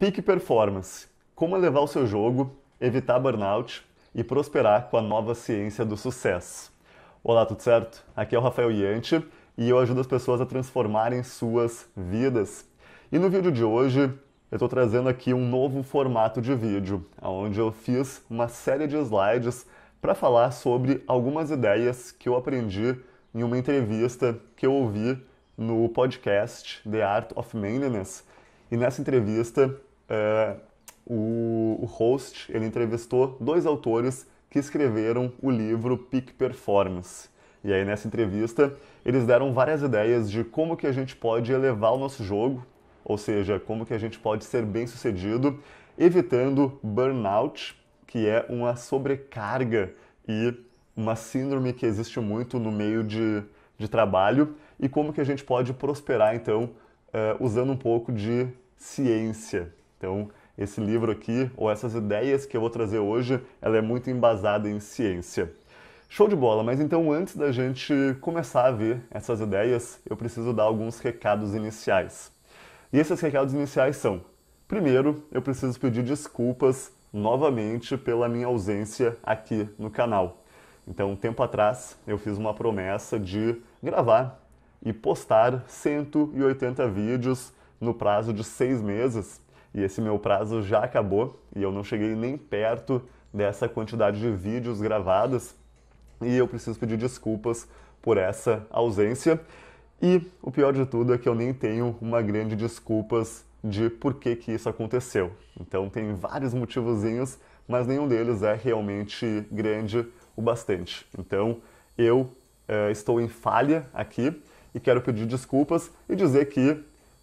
Peak Performance: Como elevar o seu jogo, evitar burnout e prosperar com a nova ciência do sucesso. Olá, tudo certo? Aqui é o Rafael Yanti e eu ajudo as pessoas a transformarem suas vidas. E no vídeo de hoje eu estou trazendo aqui um novo formato de vídeo, onde eu fiz uma série de slides para falar sobre algumas ideias que eu aprendi em uma entrevista que eu ouvi no podcast The Art of Manliness. E nessa entrevista é, o, o host ele entrevistou dois autores que escreveram o livro Peak Performance. E aí nessa entrevista eles deram várias ideias de como que a gente pode elevar o nosso jogo, ou seja, como que a gente pode ser bem sucedido, evitando burnout, que é uma sobrecarga e uma síndrome que existe muito no meio de, de trabalho, e como que a gente pode prosperar então uh, usando um pouco de ciência. Então, esse livro aqui, ou essas ideias que eu vou trazer hoje, ela é muito embasada em ciência. Show de bola, mas então antes da gente começar a ver essas ideias, eu preciso dar alguns recados iniciais. E esses recados iniciais são: primeiro, eu preciso pedir desculpas novamente pela minha ausência aqui no canal. Então, um tempo atrás, eu fiz uma promessa de gravar e postar 180 vídeos no prazo de seis meses e esse meu prazo já acabou e eu não cheguei nem perto dessa quantidade de vídeos gravados e eu preciso pedir desculpas por essa ausência. E o pior de tudo é que eu nem tenho uma grande desculpas de por que, que isso aconteceu. Então tem vários motivozinhos, mas nenhum deles é realmente grande o bastante. Então eu uh, estou em falha aqui e quero pedir desculpas e dizer que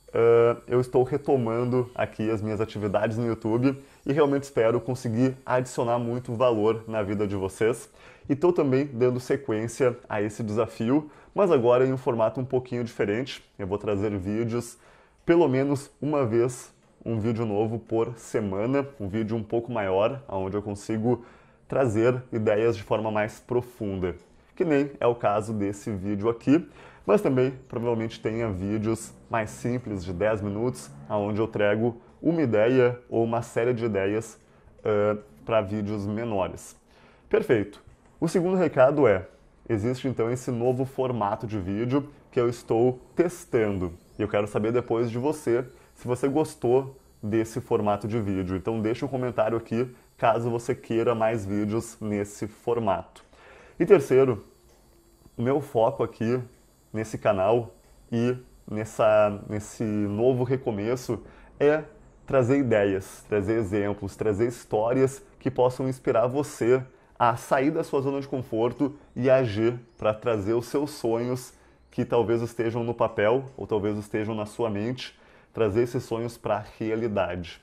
uh, eu estou retomando aqui as minhas atividades no YouTube e realmente espero conseguir adicionar muito valor na vida de vocês. E estou também dando sequência a esse desafio, mas agora em um formato um pouquinho diferente. Eu vou trazer vídeos pelo menos uma vez, um vídeo novo por semana, um vídeo um pouco maior, onde eu consigo trazer ideias de forma mais profunda, que nem é o caso desse vídeo aqui mas também provavelmente tenha vídeos mais simples de 10 minutos, onde eu trago uma ideia ou uma série de ideias uh, para vídeos menores. Perfeito. O segundo recado é, existe então esse novo formato de vídeo que eu estou testando. E eu quero saber depois de você se você gostou desse formato de vídeo. Então deixe um comentário aqui caso você queira mais vídeos nesse formato. E terceiro, o meu foco aqui nesse canal e nessa, nesse novo recomeço é trazer ideias, trazer exemplos, trazer histórias que possam inspirar você a sair da sua zona de conforto e agir para trazer os seus sonhos que talvez estejam no papel ou talvez estejam na sua mente, trazer esses sonhos para a realidade.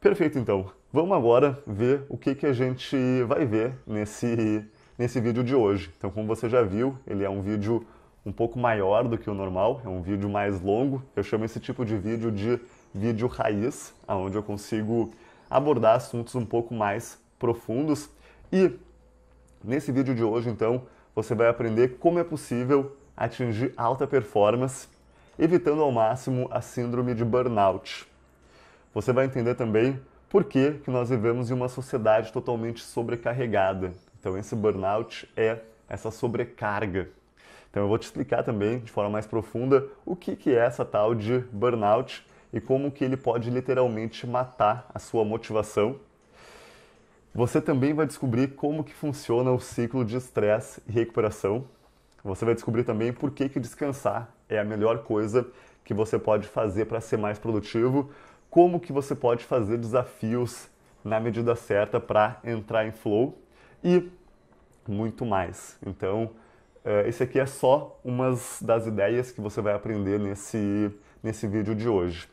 Perfeito, então. Vamos agora ver o que, que a gente vai ver nesse, nesse vídeo de hoje. Então, como você já viu, ele é um vídeo um pouco maior do que o normal, é um vídeo mais longo. Eu chamo esse tipo de vídeo de vídeo raiz, onde eu consigo abordar assuntos um pouco mais profundos. E nesse vídeo de hoje, então, você vai aprender como é possível atingir alta performance, evitando ao máximo a síndrome de burnout. Você vai entender também por que, que nós vivemos em uma sociedade totalmente sobrecarregada. Então, esse burnout é essa sobrecarga então eu vou te explicar também de forma mais profunda o que, que é essa tal de burnout e como que ele pode literalmente matar a sua motivação. Você também vai descobrir como que funciona o ciclo de estresse e recuperação. Você vai descobrir também por que, que descansar é a melhor coisa que você pode fazer para ser mais produtivo, como que você pode fazer desafios na medida certa para entrar em flow e muito mais. Então, esse aqui é só umas das ideias que você vai aprender nesse, nesse vídeo de hoje.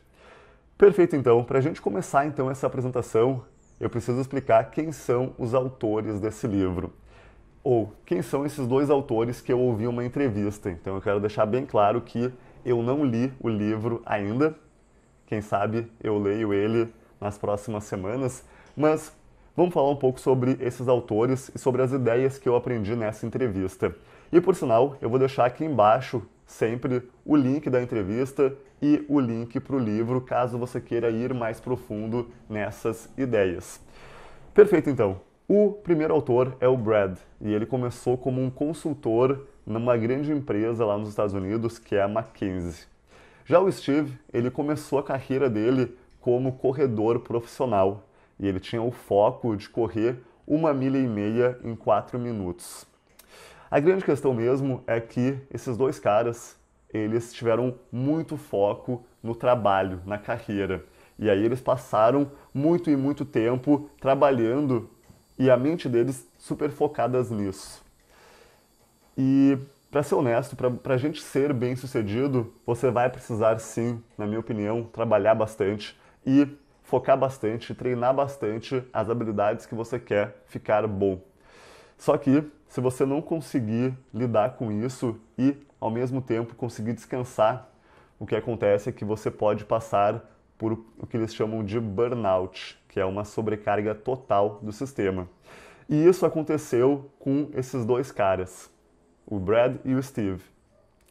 Perfeito, então. Para a gente começar então essa apresentação, eu preciso explicar quem são os autores desse livro. Ou quem são esses dois autores que eu ouvi uma entrevista. Então eu quero deixar bem claro que eu não li o livro ainda. Quem sabe eu leio ele nas próximas semanas. Mas vamos falar um pouco sobre esses autores e sobre as ideias que eu aprendi nessa entrevista. E por sinal, eu vou deixar aqui embaixo sempre o link da entrevista e o link para o livro, caso você queira ir mais profundo nessas ideias. Perfeito, então. O primeiro autor é o Brad, e ele começou como um consultor numa grande empresa lá nos Estados Unidos, que é a McKinsey. Já o Steve, ele começou a carreira dele como corredor profissional, e ele tinha o foco de correr uma milha e meia em quatro minutos. A grande questão mesmo é que esses dois caras, eles tiveram muito foco no trabalho, na carreira. E aí eles passaram muito e muito tempo trabalhando e a mente deles super focadas nisso. E para ser honesto, para a gente ser bem sucedido, você vai precisar sim, na minha opinião, trabalhar bastante e focar bastante, treinar bastante as habilidades que você quer ficar bom. Só que se você não conseguir lidar com isso e ao mesmo tempo conseguir descansar, o que acontece é que você pode passar por o que eles chamam de burnout, que é uma sobrecarga total do sistema. E isso aconteceu com esses dois caras, o Brad e o Steve.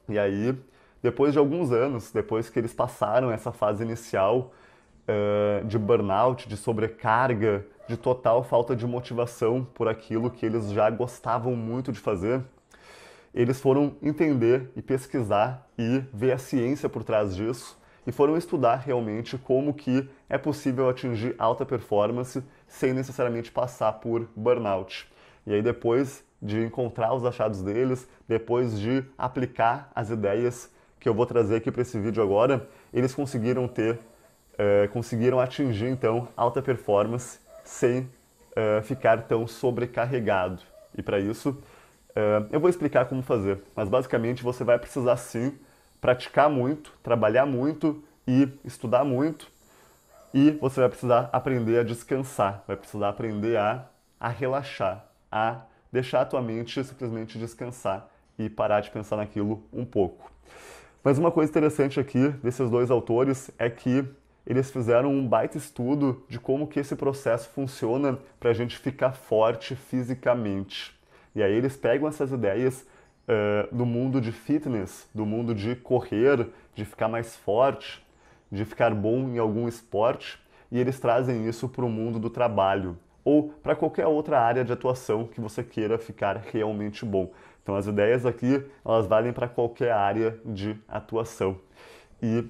E aí, depois de alguns anos, depois que eles passaram essa fase inicial uh, de burnout, de sobrecarga, de total falta de motivação por aquilo que eles já gostavam muito de fazer, eles foram entender e pesquisar e ver a ciência por trás disso e foram estudar realmente como que é possível atingir alta performance sem necessariamente passar por burnout. E aí depois de encontrar os achados deles, depois de aplicar as ideias que eu vou trazer aqui para esse vídeo agora, eles conseguiram ter, uh, conseguiram atingir então alta performance sem uh, ficar tão sobrecarregado. E para isso, uh, eu vou explicar como fazer. Mas basicamente você vai precisar sim praticar muito, trabalhar muito e estudar muito. E você vai precisar aprender a descansar, vai precisar aprender a, a relaxar, a deixar a tua mente simplesmente descansar e parar de pensar naquilo um pouco. Mas uma coisa interessante aqui desses dois autores é que eles fizeram um baita estudo de como que esse processo funciona para a gente ficar forte fisicamente. E aí eles pegam essas ideias uh, do mundo de fitness, do mundo de correr, de ficar mais forte, de ficar bom em algum esporte, e eles trazem isso para o mundo do trabalho ou para qualquer outra área de atuação que você queira ficar realmente bom. Então as ideias aqui, elas valem para qualquer área de atuação. E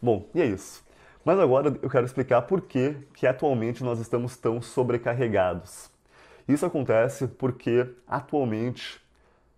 bom, e é isso. Mas agora eu quero explicar por que, que atualmente nós estamos tão sobrecarregados. Isso acontece porque atualmente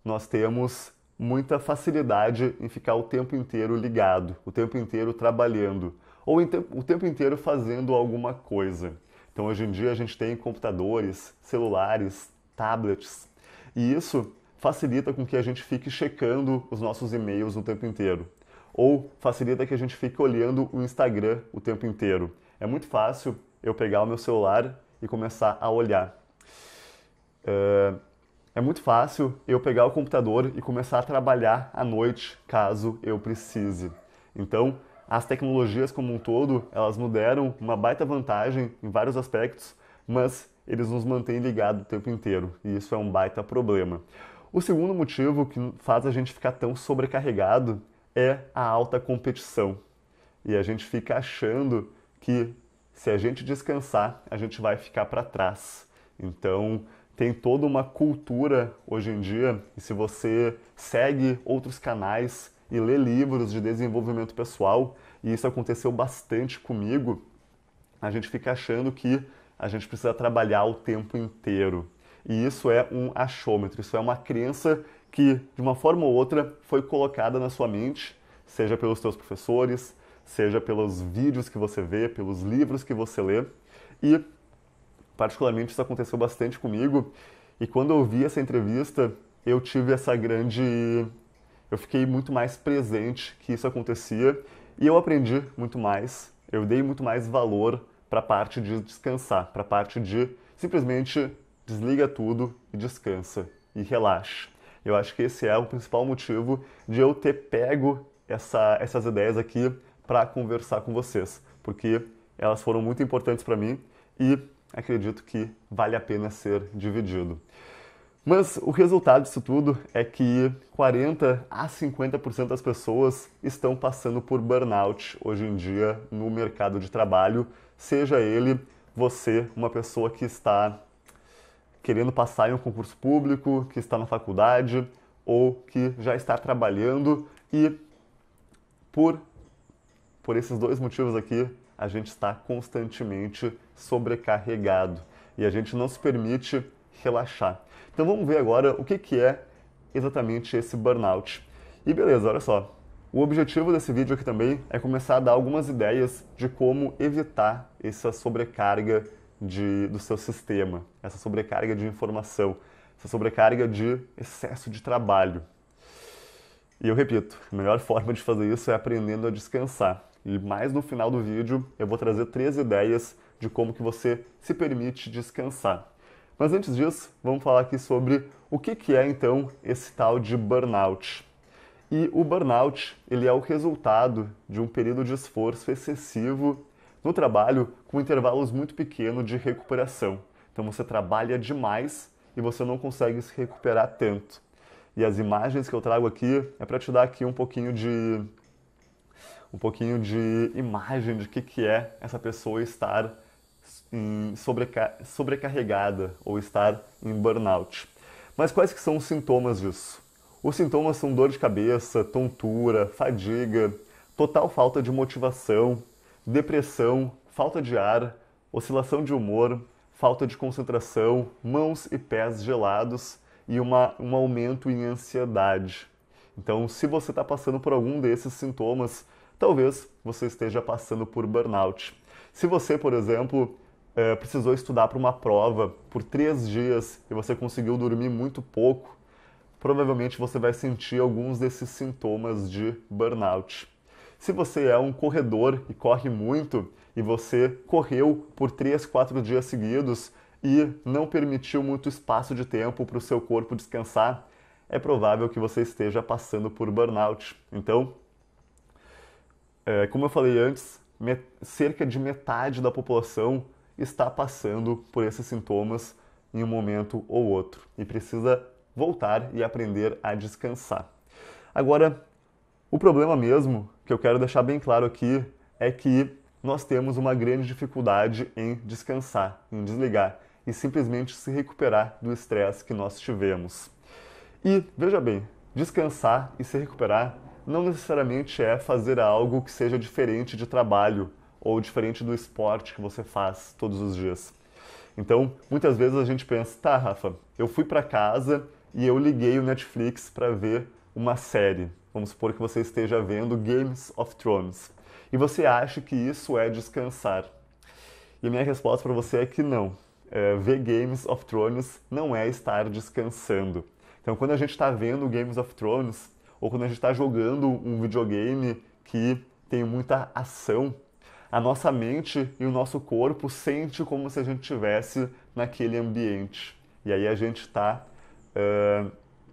nós temos muita facilidade em ficar o tempo inteiro ligado, o tempo inteiro trabalhando, ou o tempo inteiro fazendo alguma coisa. Então hoje em dia a gente tem computadores, celulares, tablets, e isso facilita com que a gente fique checando os nossos e-mails o tempo inteiro. Ou facilita que a gente fique olhando o Instagram o tempo inteiro. É muito fácil eu pegar o meu celular e começar a olhar. Uh, é muito fácil eu pegar o computador e começar a trabalhar à noite, caso eu precise. Então, as tecnologias como um todo, elas nos deram uma baita vantagem em vários aspectos, mas eles nos mantêm ligados o tempo inteiro, e isso é um baita problema. O segundo motivo que faz a gente ficar tão sobrecarregado é a alta competição. E a gente fica achando que se a gente descansar, a gente vai ficar para trás. Então, tem toda uma cultura hoje em dia, e se você segue outros canais e lê livros de desenvolvimento pessoal, e isso aconteceu bastante comigo, a gente fica achando que a gente precisa trabalhar o tempo inteiro. E isso é um achômetro, isso é uma crença que, de uma forma ou outra, foi colocada na sua mente, seja pelos teus professores, seja pelos vídeos que você vê, pelos livros que você lê, e particularmente isso aconteceu bastante comigo. E quando eu vi essa entrevista, eu tive essa grande. Eu fiquei muito mais presente que isso acontecia e eu aprendi muito mais. Eu dei muito mais valor para a parte de descansar, para a parte de simplesmente desliga tudo e descansa e relaxa. Eu acho que esse é o principal motivo de eu ter pego essa, essas ideias aqui para conversar com vocês, porque elas foram muito importantes para mim e acredito que vale a pena ser dividido. Mas o resultado disso tudo é que 40 a 50% das pessoas estão passando por burnout hoje em dia no mercado de trabalho, seja ele você uma pessoa que está querendo passar em um concurso público, que está na faculdade ou que já está trabalhando e por por esses dois motivos aqui, a gente está constantemente sobrecarregado e a gente não se permite relaxar. Então vamos ver agora o que, que é exatamente esse burnout. E beleza, olha só. O objetivo desse vídeo aqui também é começar a dar algumas ideias de como evitar essa sobrecarga de, do seu sistema, essa sobrecarga de informação, essa sobrecarga de excesso de trabalho. E eu repito, a melhor forma de fazer isso é aprendendo a descansar. E mais no final do vídeo eu vou trazer três ideias de como que você se permite descansar. Mas antes disso, vamos falar aqui sobre o que, que é então esse tal de burnout. E o burnout ele é o resultado de um período de esforço excessivo no trabalho com intervalos muito pequenos de recuperação. Então você trabalha demais e você não consegue se recuperar tanto. E as imagens que eu trago aqui é para te dar aqui um pouquinho de um pouquinho de imagem de que que é essa pessoa estar sobreca sobrecarregada ou estar em burnout. Mas quais que são os sintomas disso? Os sintomas são dor de cabeça, tontura, fadiga, total falta de motivação, depressão, falta de ar, oscilação de humor, falta de concentração, mãos e pés gelados e uma, um aumento em ansiedade. Então, se você está passando por algum desses sintomas, talvez você esteja passando por burnout. Se você, por exemplo, é, precisou estudar para uma prova por três dias e você conseguiu dormir muito pouco, provavelmente você vai sentir alguns desses sintomas de burnout. Se você é um corredor e corre muito e você correu por três, quatro dias seguidos e não permitiu muito espaço de tempo para o seu corpo descansar, é provável que você esteja passando por burnout. Então, é, como eu falei antes, cerca de metade da população está passando por esses sintomas em um momento ou outro e precisa voltar e aprender a descansar. Agora, o problema mesmo que eu quero deixar bem claro aqui é que nós temos uma grande dificuldade em descansar, em desligar e simplesmente se recuperar do estresse que nós tivemos. E veja bem, descansar e se recuperar não necessariamente é fazer algo que seja diferente de trabalho ou diferente do esporte que você faz todos os dias. Então, muitas vezes a gente pensa, tá, Rafa, eu fui para casa e eu liguei o Netflix para ver uma série. Vamos supor que você esteja vendo Games of Thrones. E você acha que isso é descansar. E minha resposta para você é que não. É, ver Games of Thrones não é estar descansando. Então, quando a gente está vendo Games of Thrones, ou quando a gente está jogando um videogame que tem muita ação, a nossa mente e o nosso corpo sente como se a gente estivesse naquele ambiente. E aí a gente está uh,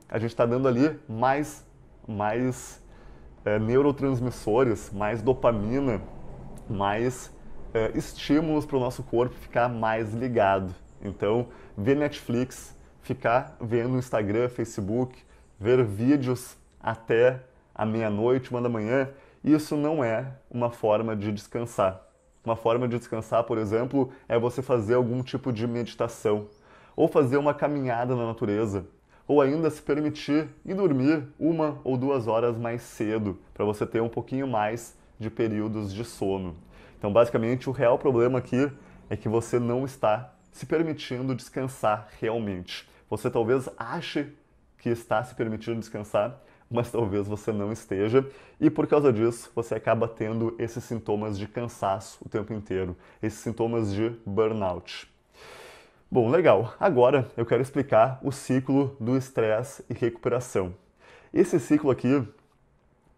a gente está dando ali mais mais uh, neurotransmissores, mais dopamina, mais uh, estímulos para o nosso corpo ficar mais ligado. Então, ver Netflix, ficar vendo Instagram, Facebook, ver vídeos até a meia-noite, uma da manhã, isso não é uma forma de descansar. Uma forma de descansar, por exemplo, é você fazer algum tipo de meditação, ou fazer uma caminhada na natureza, ou ainda se permitir ir dormir uma ou duas horas mais cedo, para você ter um pouquinho mais de períodos de sono. Então, basicamente, o real problema aqui é que você não está se permitindo descansar realmente. Você talvez ache que está se permitindo descansar, mas talvez você não esteja, e por causa disso você acaba tendo esses sintomas de cansaço o tempo inteiro, esses sintomas de burnout. Bom, legal. Agora eu quero explicar o ciclo do estresse e recuperação. Esse ciclo aqui,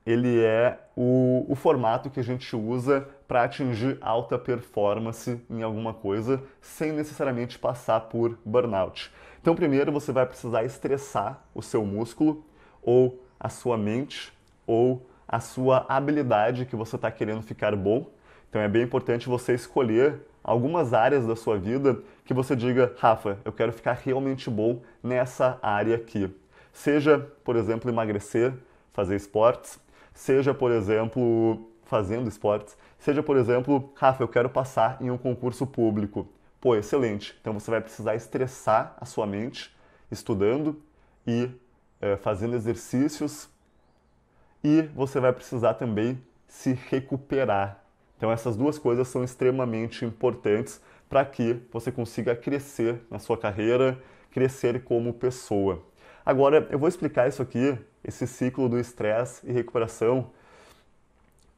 ele é o, o formato que a gente usa para atingir alta performance em alguma coisa sem necessariamente passar por burnout. Então, primeiro você vai precisar estressar o seu músculo ou a sua mente ou a sua habilidade que você está querendo ficar bom. Então é bem importante você escolher algumas áreas da sua vida que você diga, Rafa, eu quero ficar realmente bom nessa área aqui. Seja, por exemplo, emagrecer, fazer esportes, seja, por exemplo, fazendo esportes, seja, por exemplo, Rafa, eu quero passar em um concurso público. Pô, excelente. Então você vai precisar estressar a sua mente estudando e é, fazendo exercícios e você vai precisar também se recuperar. Então essas duas coisas são extremamente importantes para que você consiga crescer na sua carreira, crescer como pessoa. Agora eu vou explicar isso aqui, esse ciclo do estresse e recuperação,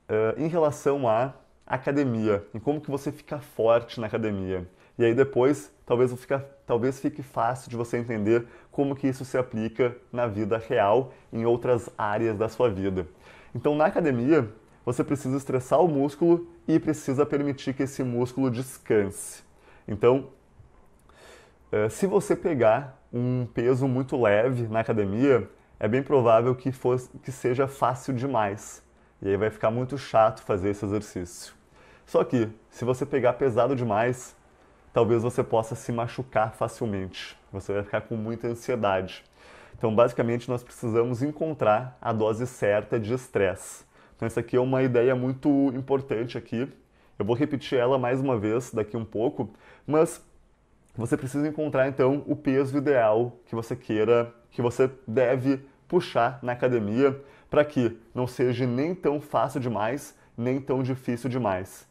uh, em relação à academia, em como que você fica forte na academia. E aí depois talvez, fica, talvez fique fácil de você entender como que isso se aplica na vida real, em outras áreas da sua vida. Então na academia, você precisa estressar o músculo e precisa permitir que esse músculo descanse. Então, eh, se você pegar um peso muito leve na academia, é bem provável que, fosse, que seja fácil demais. E aí vai ficar muito chato fazer esse exercício. Só que, se você pegar pesado demais, talvez você possa se machucar facilmente. Você vai ficar com muita ansiedade. Então, basicamente, nós precisamos encontrar a dose certa de estresse. Então, essa aqui é uma ideia muito importante aqui. Eu vou repetir ela mais uma vez daqui um pouco, mas você precisa encontrar então o peso ideal que você queira, que você deve puxar na academia para que não seja nem tão fácil demais, nem tão difícil demais.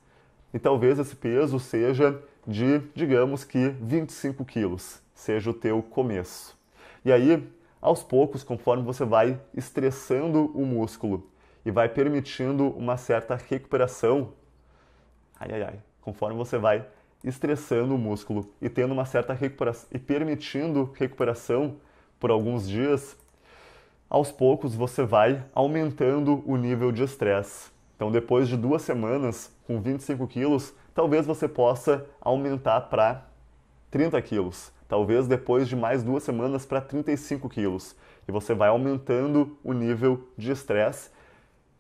E talvez esse peso seja de, digamos que 25 quilos, seja o teu começo. E aí, aos poucos, conforme você vai estressando o músculo e vai permitindo uma certa recuperação, ai ai ai, conforme você vai estressando o músculo e tendo uma certa recuperação e permitindo recuperação por alguns dias, aos poucos você vai aumentando o nível de estresse. Então, depois de duas semanas com 25 quilos, talvez você possa aumentar para 30 quilos. Talvez depois de mais duas semanas para 35 quilos. E você vai aumentando o nível de estresse,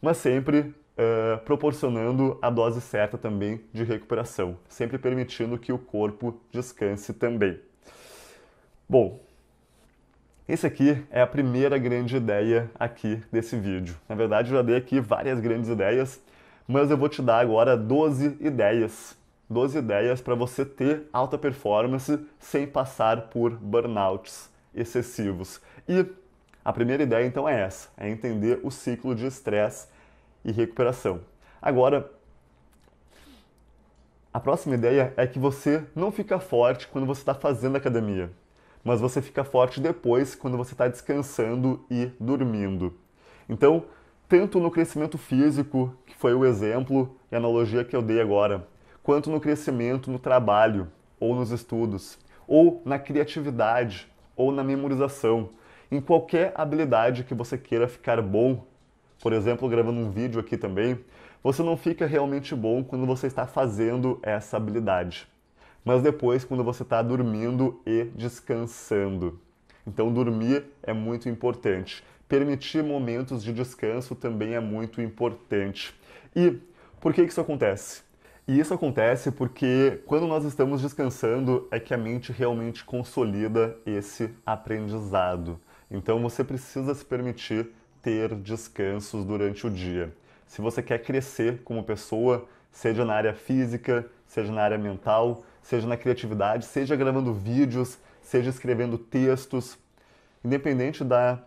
mas sempre uh, proporcionando a dose certa também de recuperação, sempre permitindo que o corpo descanse também. Bom, esse aqui é a primeira grande ideia aqui desse vídeo. Na verdade, eu já dei aqui várias grandes ideias, mas eu vou te dar agora 12 ideias. 12 ideias para você ter alta performance sem passar por burnouts excessivos. E a primeira ideia então é essa, é entender o ciclo de estresse e recuperação. Agora, a próxima ideia é que você não fica forte quando você está fazendo academia mas você fica forte depois quando você está descansando e dormindo. Então, tanto no crescimento físico, que foi o exemplo e analogia que eu dei agora, quanto no crescimento no trabalho ou nos estudos, ou na criatividade ou na memorização, em qualquer habilidade que você queira ficar bom, por exemplo, gravando um vídeo aqui também, você não fica realmente bom quando você está fazendo essa habilidade mas depois quando você está dormindo e descansando. Então, dormir é muito importante. Permitir momentos de descanso também é muito importante. E por que isso acontece? E isso acontece porque quando nós estamos descansando é que a mente realmente consolida esse aprendizado. Então você precisa se permitir ter descansos durante o dia. Se você quer crescer como pessoa, seja na área física, seja na área mental, seja na criatividade, seja gravando vídeos, seja escrevendo textos. Independente da,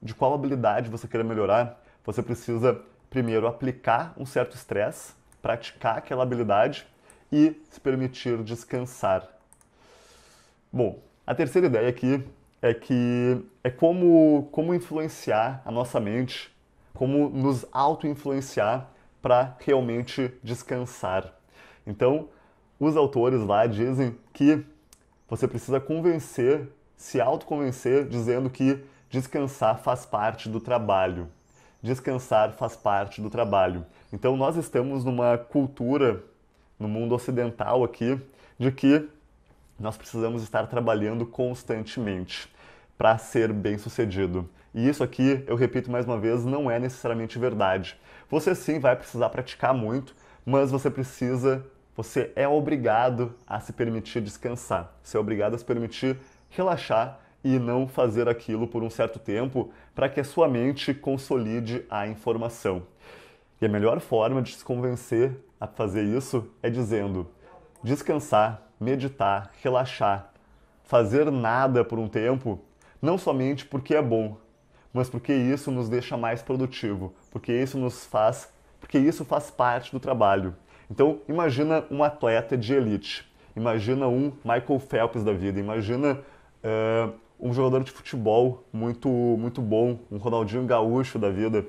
de qual habilidade você queira melhorar, você precisa primeiro aplicar um certo estresse, praticar aquela habilidade e se permitir descansar. Bom, a terceira ideia aqui é que é como, como influenciar a nossa mente, como nos auto-influenciar para realmente descansar. Então, os autores lá dizem que você precisa convencer, se autoconvencer, dizendo que descansar faz parte do trabalho. Descansar faz parte do trabalho. Então nós estamos numa cultura no mundo ocidental aqui de que nós precisamos estar trabalhando constantemente para ser bem-sucedido. E isso aqui, eu repito mais uma vez, não é necessariamente verdade. Você sim vai precisar praticar muito, mas você precisa, você é obrigado a se permitir descansar. Você é obrigado a se permitir relaxar e não fazer aquilo por um certo tempo para que a sua mente consolide a informação. E a melhor forma de se convencer a fazer isso é dizendo: descansar, meditar, relaxar, fazer nada por um tempo, não somente porque é bom, mas porque isso nos deixa mais produtivo, porque isso nos faz, porque isso faz parte do trabalho. Então, imagina um atleta de elite, imagina um Michael Phelps da vida, imagina uh, um jogador de futebol muito, muito bom, um Ronaldinho Gaúcho da vida.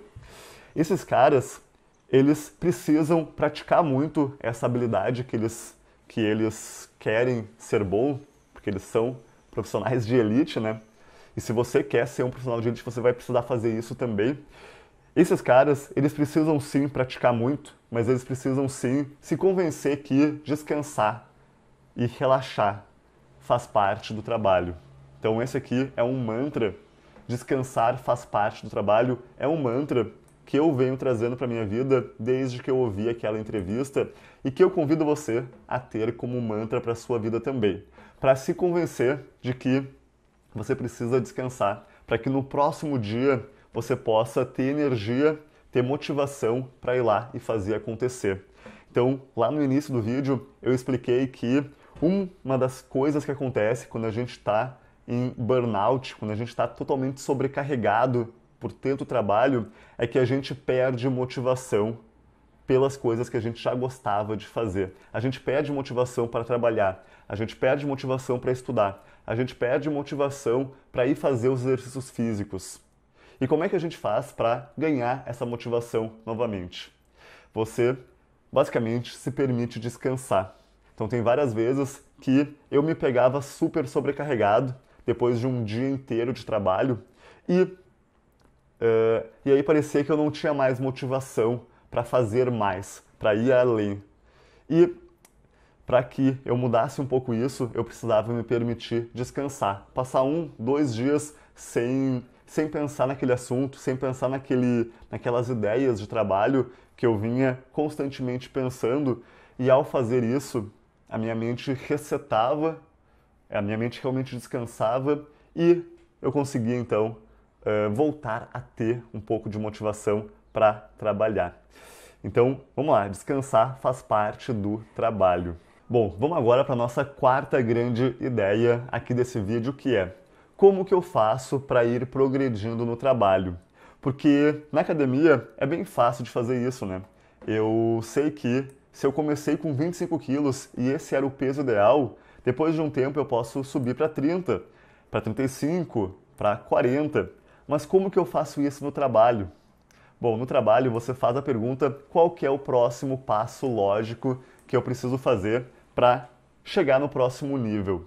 Esses caras, eles precisam praticar muito essa habilidade que eles, que eles querem ser bom, porque eles são profissionais de elite, né? E se você quer ser um profissional de elite, você vai precisar fazer isso também. Esses caras, eles precisam sim praticar muito, mas eles precisam sim se convencer que descansar e relaxar faz parte do trabalho. Então esse aqui é um mantra. Descansar faz parte do trabalho. É um mantra que eu venho trazendo para minha vida desde que eu ouvi aquela entrevista e que eu convido você a ter como mantra para sua vida também, para se convencer de que você precisa descansar, para que no próximo dia você possa ter energia, ter motivação para ir lá e fazer acontecer. Então, lá no início do vídeo, eu expliquei que uma das coisas que acontece quando a gente está em burnout, quando a gente está totalmente sobrecarregado por tanto trabalho, é que a gente perde motivação pelas coisas que a gente já gostava de fazer. A gente perde motivação para trabalhar, a gente perde motivação para estudar, a gente perde motivação para ir fazer os exercícios físicos. E como é que a gente faz para ganhar essa motivação novamente? Você basicamente se permite descansar. Então tem várias vezes que eu me pegava super sobrecarregado depois de um dia inteiro de trabalho e, uh, e aí parecia que eu não tinha mais motivação para fazer mais, para ir além. E para que eu mudasse um pouco isso, eu precisava me permitir descansar, passar um, dois dias sem, sem pensar naquele assunto, sem pensar naquele, naquelas ideias de trabalho que eu vinha constantemente pensando. E ao fazer isso, a minha mente resetava a minha mente realmente descansava e eu conseguia então voltar a ter um pouco de motivação para trabalhar. Então, vamos lá, descansar faz parte do trabalho. Bom, vamos agora para a nossa quarta grande ideia aqui desse vídeo, que é como que eu faço para ir progredindo no trabalho? Porque na academia é bem fácil de fazer isso, né? Eu sei que se eu comecei com 25 quilos e esse era o peso ideal, depois de um tempo eu posso subir para 30, para 35, para 40. Mas como que eu faço isso no trabalho? Bom, no trabalho você faz a pergunta qual é o próximo passo lógico que eu preciso fazer para chegar no próximo nível.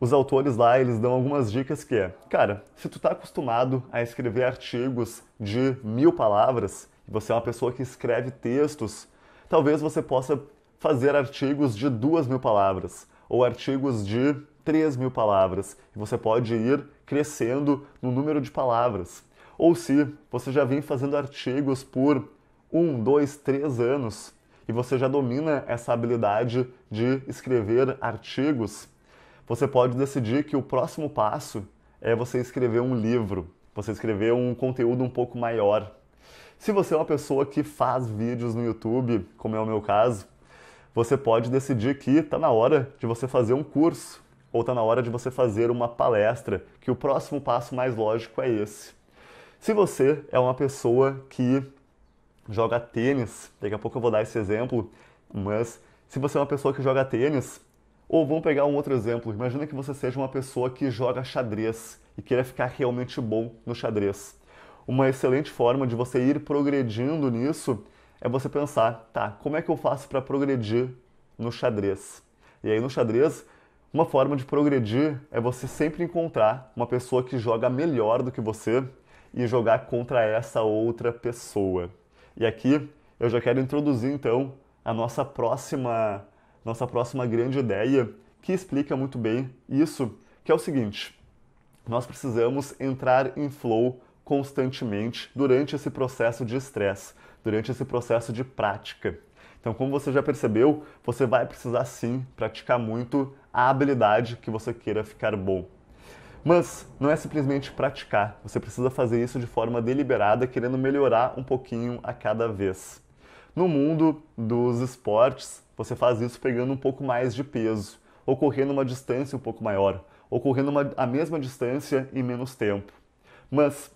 Os autores lá, eles dão algumas dicas que é, cara, se tu está acostumado a escrever artigos de mil palavras, e você é uma pessoa que escreve textos, talvez você possa fazer artigos de duas mil palavras ou artigos de 3 mil palavras. E você pode ir crescendo no número de palavras. Ou se você já vem fazendo artigos por um, dois, três anos e você já domina essa habilidade de escrever artigos, você pode decidir que o próximo passo é você escrever um livro, você escrever um conteúdo um pouco maior. Se você é uma pessoa que faz vídeos no YouTube, como é o meu caso, você pode decidir que está na hora de você fazer um curso ou está na hora de você fazer uma palestra, que o próximo passo mais lógico é esse. Se você é uma pessoa que joga tênis, daqui a pouco eu vou dar esse exemplo, mas se você é uma pessoa que joga tênis, ou vamos pegar um outro exemplo, imagina que você seja uma pessoa que joga xadrez e queira ficar realmente bom no xadrez. Uma excelente forma de você ir progredindo nisso é você pensar, tá, como é que eu faço para progredir no xadrez? E aí no xadrez, uma forma de progredir é você sempre encontrar uma pessoa que joga melhor do que você e jogar contra essa outra pessoa. E aqui eu já quero introduzir então a nossa próxima nossa próxima grande ideia que explica muito bem isso, que é o seguinte: nós precisamos entrar em flow constantemente durante esse processo de estresse durante esse processo de prática. Então, como você já percebeu, você vai precisar sim praticar muito a habilidade que você queira ficar bom. Mas não é simplesmente praticar, você precisa fazer isso de forma deliberada, querendo melhorar um pouquinho a cada vez. No mundo dos esportes, você faz isso pegando um pouco mais de peso, ou correndo uma distância um pouco maior, ou correndo uma, a mesma distância em menos tempo. Mas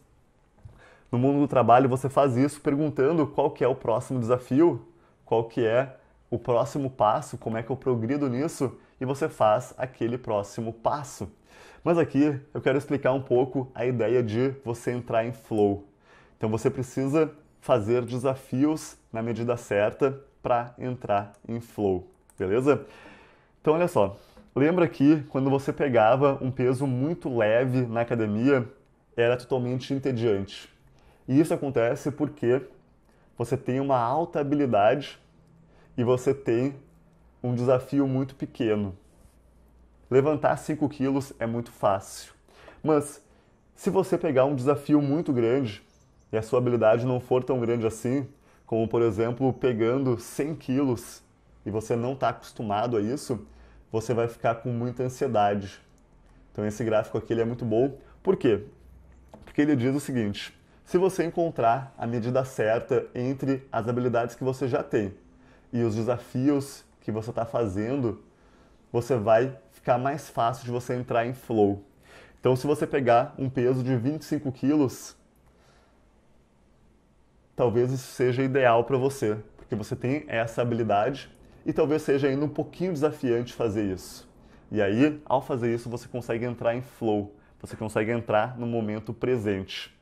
no mundo do trabalho você faz isso perguntando qual que é o próximo desafio, qual que é o próximo passo, como é que eu progrido nisso, e você faz aquele próximo passo. Mas aqui eu quero explicar um pouco a ideia de você entrar em flow. Então você precisa fazer desafios na medida certa para entrar em flow, beleza? Então olha só, lembra que quando você pegava um peso muito leve na academia, era totalmente entediante. E isso acontece porque você tem uma alta habilidade e você tem um desafio muito pequeno. Levantar 5 quilos é muito fácil. Mas se você pegar um desafio muito grande e a sua habilidade não for tão grande assim, como por exemplo pegando 100 quilos e você não está acostumado a isso, você vai ficar com muita ansiedade. Então esse gráfico aqui é muito bom. Por quê? Porque ele diz o seguinte: se você encontrar a medida certa entre as habilidades que você já tem e os desafios que você está fazendo, você vai ficar mais fácil de você entrar em flow. Então, se você pegar um peso de 25 quilos, talvez isso seja ideal para você, porque você tem essa habilidade e talvez seja ainda um pouquinho desafiante fazer isso. E aí, ao fazer isso, você consegue entrar em flow, você consegue entrar no momento presente.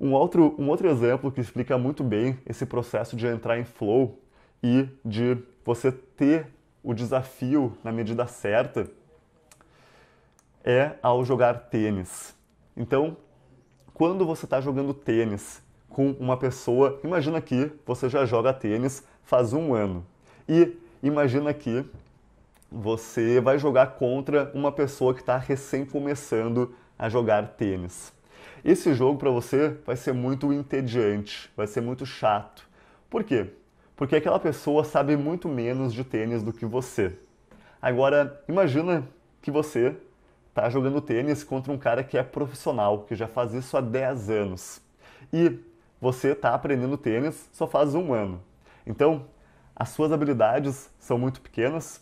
Um outro, um outro exemplo que explica muito bem esse processo de entrar em flow e de você ter o desafio na medida certa é ao jogar tênis. Então, quando você está jogando tênis com uma pessoa, imagina que você já joga tênis faz um ano e imagina que você vai jogar contra uma pessoa que está recém começando a jogar tênis. Esse jogo para você vai ser muito entediante, vai ser muito chato. Por quê? Porque aquela pessoa sabe muito menos de tênis do que você. Agora, imagina que você está jogando tênis contra um cara que é profissional, que já faz isso há 10 anos. E você está aprendendo tênis só faz um ano. Então, as suas habilidades são muito pequenas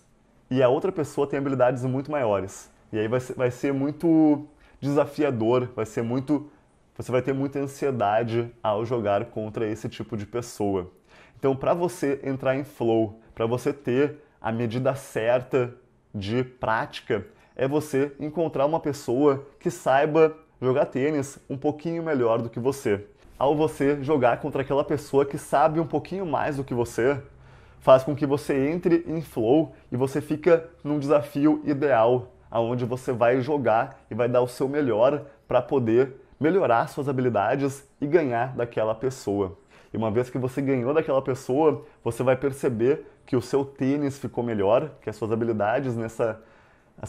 e a outra pessoa tem habilidades muito maiores. E aí vai ser, vai ser muito desafiador, vai ser muito. Você vai ter muita ansiedade ao jogar contra esse tipo de pessoa. Então, para você entrar em flow, para você ter a medida certa de prática, é você encontrar uma pessoa que saiba jogar tênis um pouquinho melhor do que você. Ao você jogar contra aquela pessoa que sabe um pouquinho mais do que você, faz com que você entre em flow e você fica num desafio ideal, aonde você vai jogar e vai dar o seu melhor para poder melhorar suas habilidades e ganhar daquela pessoa. E uma vez que você ganhou daquela pessoa, você vai perceber que o seu tênis ficou melhor, que as suas habilidades nessa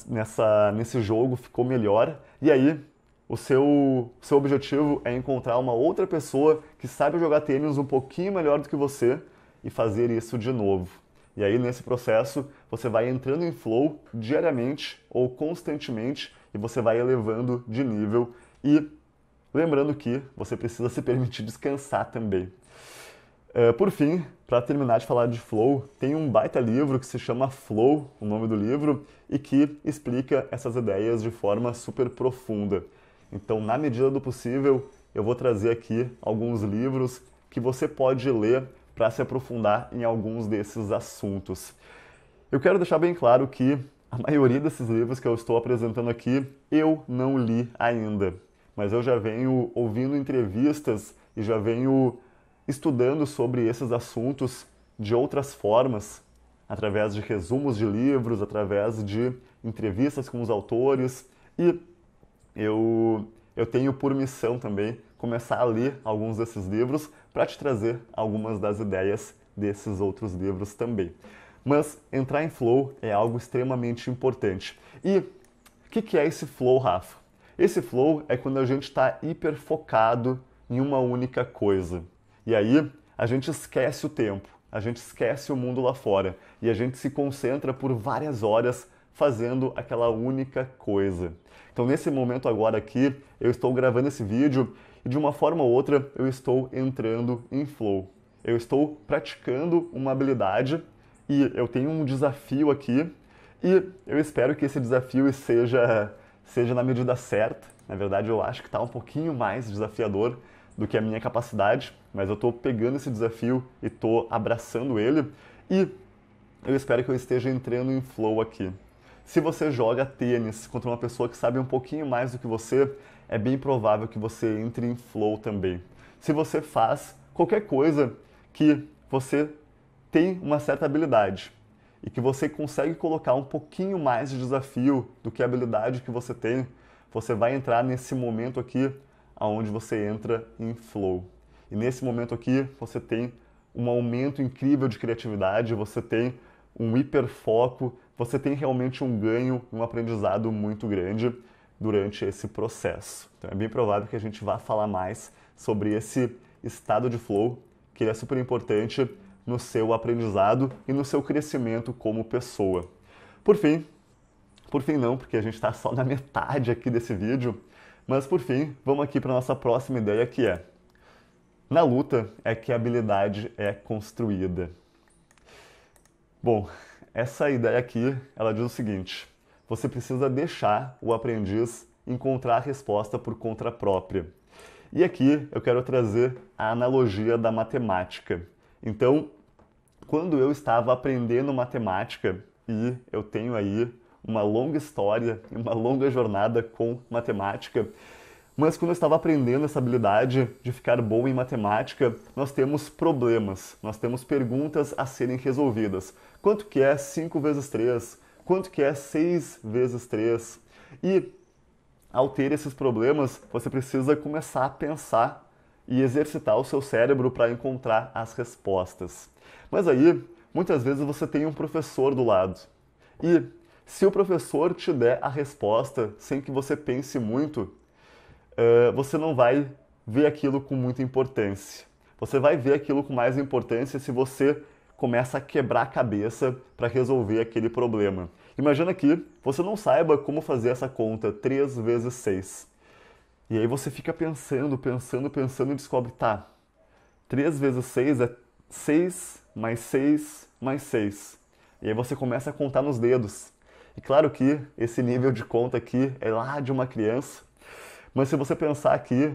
nessa, nesse jogo ficou melhor. E aí, o seu, seu objetivo é encontrar uma outra pessoa que sabe jogar tênis um pouquinho melhor do que você e fazer isso de novo. E aí, nesse processo, você vai entrando em flow diariamente ou constantemente e você vai elevando de nível. E lembrando que você precisa se permitir descansar também. Uh, por fim, para terminar de falar de flow, tem um baita livro que se chama Flow, o nome do livro, e que explica essas ideias de forma super profunda. Então, na medida do possível, eu vou trazer aqui alguns livros que você pode ler para se aprofundar em alguns desses assuntos. Eu quero deixar bem claro que a maioria desses livros que eu estou apresentando aqui eu não li ainda, mas eu já venho ouvindo entrevistas e já venho estudando sobre esses assuntos de outras formas, através de resumos de livros, através de entrevistas com os autores e eu, eu tenho por missão também começar a ler alguns desses livros para te trazer algumas das ideias desses outros livros também. Mas entrar em flow é algo extremamente importante. E o que, que é esse flow, Rafa? Esse flow é quando a gente está hiper focado em uma única coisa. E aí a gente esquece o tempo. a gente esquece o mundo lá fora e a gente se concentra por várias horas fazendo aquela única coisa. Então, nesse momento agora aqui, eu estou gravando esse vídeo e de uma forma ou outra eu estou entrando em flow. Eu estou praticando uma habilidade e eu tenho um desafio aqui e eu espero que esse desafio seja, seja na medida certa. Na verdade, eu acho que está um pouquinho mais desafiador do que a minha capacidade, mas eu estou pegando esse desafio e estou abraçando ele e eu espero que eu esteja entrando em flow aqui. Se você joga tênis contra uma pessoa que sabe um pouquinho mais do que você, é bem provável que você entre em flow também. Se você faz qualquer coisa que você tem uma certa habilidade e que você consegue colocar um pouquinho mais de desafio do que a habilidade que você tem, você vai entrar nesse momento aqui aonde você entra em flow. E nesse momento aqui você tem um aumento incrível de criatividade, você tem um hiperfoco, você tem realmente um ganho, um aprendizado muito grande durante esse processo. Então é bem provável que a gente vá falar mais sobre esse estado de flow, que é super importante no seu aprendizado e no seu crescimento como pessoa. Por fim, por fim não, porque a gente está só na metade aqui desse vídeo, mas por fim, vamos aqui para nossa próxima ideia que é na luta é que a habilidade é construída. Bom, essa ideia aqui, ela diz o seguinte: você precisa deixar o aprendiz encontrar a resposta por conta própria. E aqui eu quero trazer a analogia da matemática. Então, quando eu estava aprendendo matemática, e eu tenho aí uma longa história, uma longa jornada com matemática, mas quando eu estava aprendendo essa habilidade de ficar bom em matemática, nós temos problemas, nós temos perguntas a serem resolvidas. Quanto que é 5 vezes 3? Quanto que é 6 vezes 3? E ao ter esses problemas, você precisa começar a pensar e exercitar o seu cérebro para encontrar as respostas. Mas aí, muitas vezes você tem um professor do lado. E se o professor te der a resposta sem que você pense muito, uh, você não vai ver aquilo com muita importância. Você vai ver aquilo com mais importância se você começa a quebrar a cabeça para resolver aquele problema. Imagina que você não saiba como fazer essa conta 3 vezes 6. E aí você fica pensando, pensando, pensando e descobre, tá, 3 vezes 6 é 6 mais 6 mais 6. E aí você começa a contar nos dedos. E claro que esse nível de conta aqui é lá de uma criança, mas se você pensar que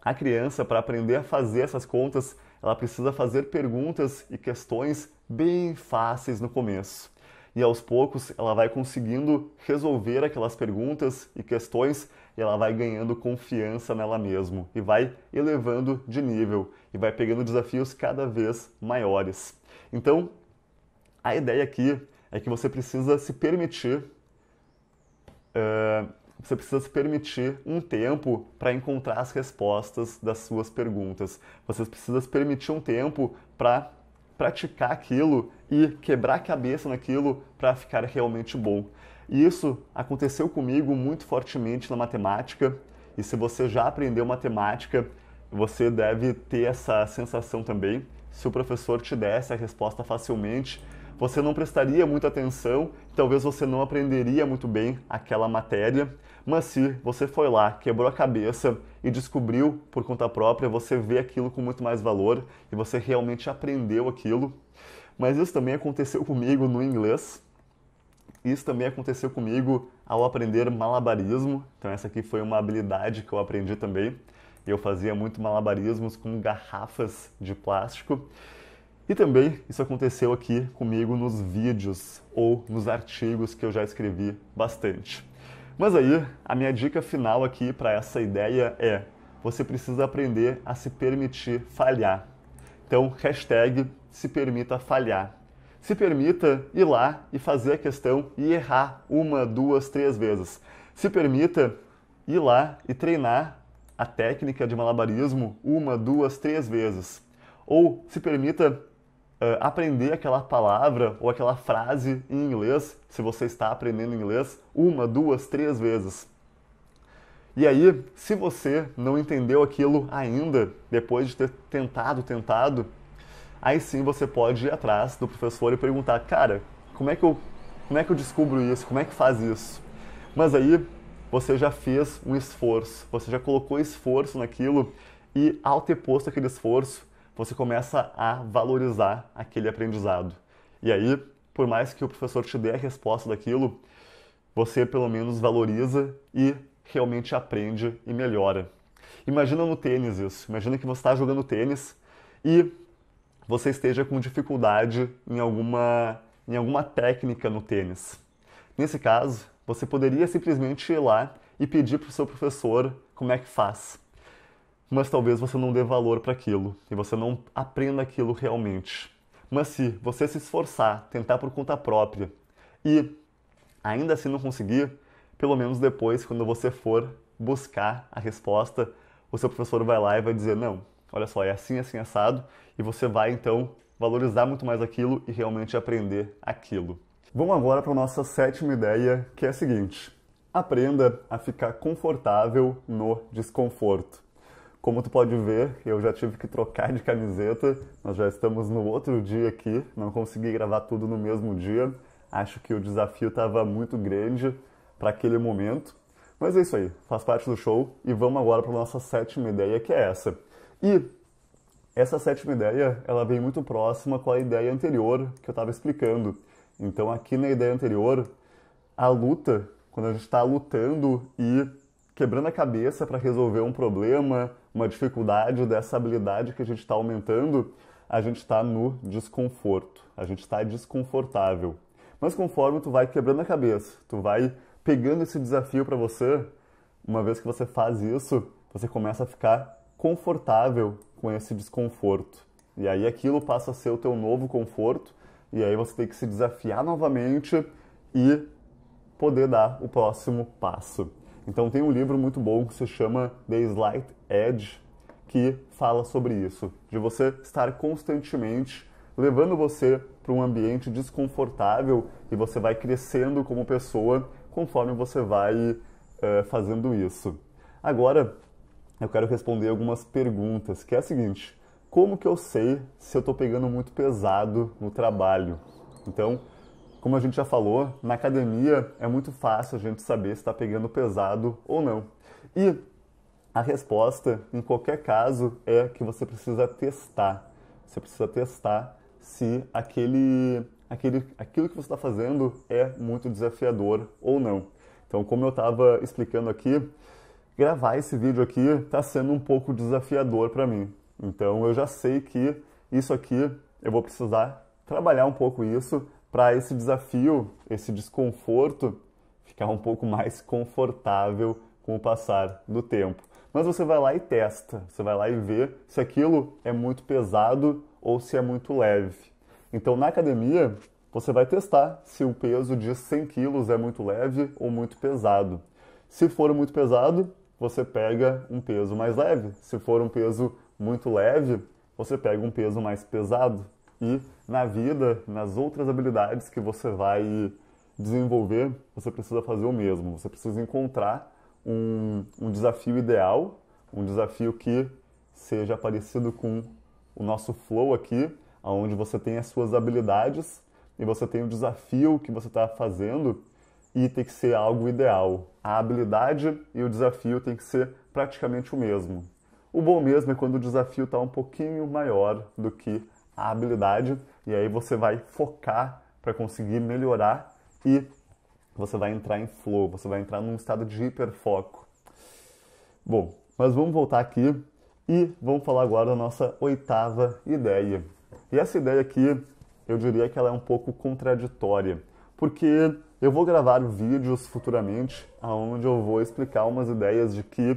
a criança, para aprender a fazer essas contas, ela precisa fazer perguntas e questões bem fáceis no começo. E aos poucos ela vai conseguindo resolver aquelas perguntas e questões e ela vai ganhando confiança nela mesma e vai elevando de nível e vai pegando desafios cada vez maiores. Então, a ideia aqui é que você precisa se permitir uh, você precisa se permitir um tempo para encontrar as respostas das suas perguntas. Você precisa se permitir um tempo para praticar aquilo e quebrar a cabeça naquilo para ficar realmente bom. E isso aconteceu comigo muito fortemente na matemática. E se você já aprendeu matemática, você deve ter essa sensação também. Se o professor te desse a resposta facilmente, você não prestaria muita atenção, talvez você não aprenderia muito bem aquela matéria, mas se você foi lá, quebrou a cabeça e descobriu por conta própria, você vê aquilo com muito mais valor e você realmente aprendeu aquilo. Mas isso também aconteceu comigo no inglês. Isso também aconteceu comigo ao aprender malabarismo. Então essa aqui foi uma habilidade que eu aprendi também. Eu fazia muito malabarismos com garrafas de plástico. E também isso aconteceu aqui comigo nos vídeos ou nos artigos que eu já escrevi bastante. Mas aí, a minha dica final aqui para essa ideia é: você precisa aprender a se permitir falhar. Então, hashtag se permita falhar. Se permita ir lá e fazer a questão e errar uma, duas, três vezes. Se permita ir lá e treinar a técnica de malabarismo uma, duas, três vezes. Ou se permita uh, aprender aquela palavra ou aquela frase em inglês, se você está aprendendo inglês, uma, duas, três vezes. E aí, se você não entendeu aquilo ainda, depois de ter tentado, tentado, aí sim você pode ir atrás do professor e perguntar, cara, como é que eu, como é que eu descubro isso? Como é que faz isso? Mas aí você já fez um esforço, você já colocou esforço naquilo e ao ter posto aquele esforço, você começa a valorizar aquele aprendizado. E aí, por mais que o professor te dê a resposta daquilo, você pelo menos valoriza e realmente aprende e melhora. Imagina no tênis isso. Imagina que você está jogando tênis e você esteja com dificuldade em alguma, em alguma técnica no tênis. Nesse caso, você poderia simplesmente ir lá e pedir para o seu professor como é que faz. Mas talvez você não dê valor para aquilo e você não aprenda aquilo realmente. Mas se você se esforçar, tentar por conta própria e ainda assim não conseguir, pelo menos depois, quando você for buscar a resposta, o seu professor vai lá e vai dizer: não, olha só, é assim, assim, assado, e você vai então valorizar muito mais aquilo e realmente aprender aquilo. Vamos agora para a nossa sétima ideia, que é a seguinte: aprenda a ficar confortável no desconforto. Como tu pode ver, eu já tive que trocar de camiseta, nós já estamos no outro dia aqui, não consegui gravar tudo no mesmo dia. Acho que o desafio estava muito grande para aquele momento. Mas é isso aí, faz parte do show e vamos agora para a nossa sétima ideia, que é essa. E essa sétima ideia, ela vem muito próxima com a ideia anterior que eu estava explicando. Então, aqui na ideia anterior, a luta, quando a gente está lutando e quebrando a cabeça para resolver um problema, uma dificuldade dessa habilidade que a gente está aumentando, a gente está no desconforto, a gente está desconfortável. Mas conforme tu vai quebrando a cabeça, tu vai pegando esse desafio para você, uma vez que você faz isso, você começa a ficar confortável com esse desconforto. E aí aquilo passa a ser o teu novo conforto, e aí você tem que se desafiar novamente e poder dar o próximo passo. Então tem um livro muito bom que se chama The Slight Edge, que fala sobre isso, de você estar constantemente levando você para um ambiente desconfortável e você vai crescendo como pessoa conforme você vai é, fazendo isso. Agora, eu quero responder algumas perguntas, que é a seguinte: como que eu sei se eu estou pegando muito pesado no trabalho? Então, como a gente já falou, na academia é muito fácil a gente saber se está pegando pesado ou não. E a resposta, em qualquer caso, é que você precisa testar. Você precisa testar se aquele, aquele, aquilo que você está fazendo é muito desafiador ou não. Então, como eu estava explicando aqui, gravar esse vídeo aqui está sendo um pouco desafiador para mim. Então, eu já sei que isso aqui eu vou precisar trabalhar um pouco isso para esse desafio, esse desconforto ficar um pouco mais confortável com o passar do tempo. Mas você vai lá e testa, você vai lá e vê se aquilo é muito pesado ou se é muito leve. Então, na academia, você vai testar se o peso de 100 quilos é muito leve ou muito pesado. Se for muito pesado, você pega um peso mais leve. Se for um peso muito leve, você pega um peso mais pesado. E na vida, nas outras habilidades que você vai desenvolver, você precisa fazer o mesmo. Você precisa encontrar um, um desafio ideal, um desafio que seja parecido com o nosso flow aqui, onde você tem as suas habilidades e você tem o desafio que você está fazendo e tem que ser algo ideal. A habilidade e o desafio tem que ser praticamente o mesmo. O bom mesmo é quando o desafio está um pouquinho maior do que a habilidade e aí você vai focar para conseguir melhorar e você vai entrar em flow, você vai entrar num estado de hiperfoco. Bom, mas vamos voltar aqui e vamos falar agora da nossa oitava ideia. E essa ideia aqui, eu diria que ela é um pouco contraditória, porque eu vou gravar vídeos futuramente onde eu vou explicar umas ideias de que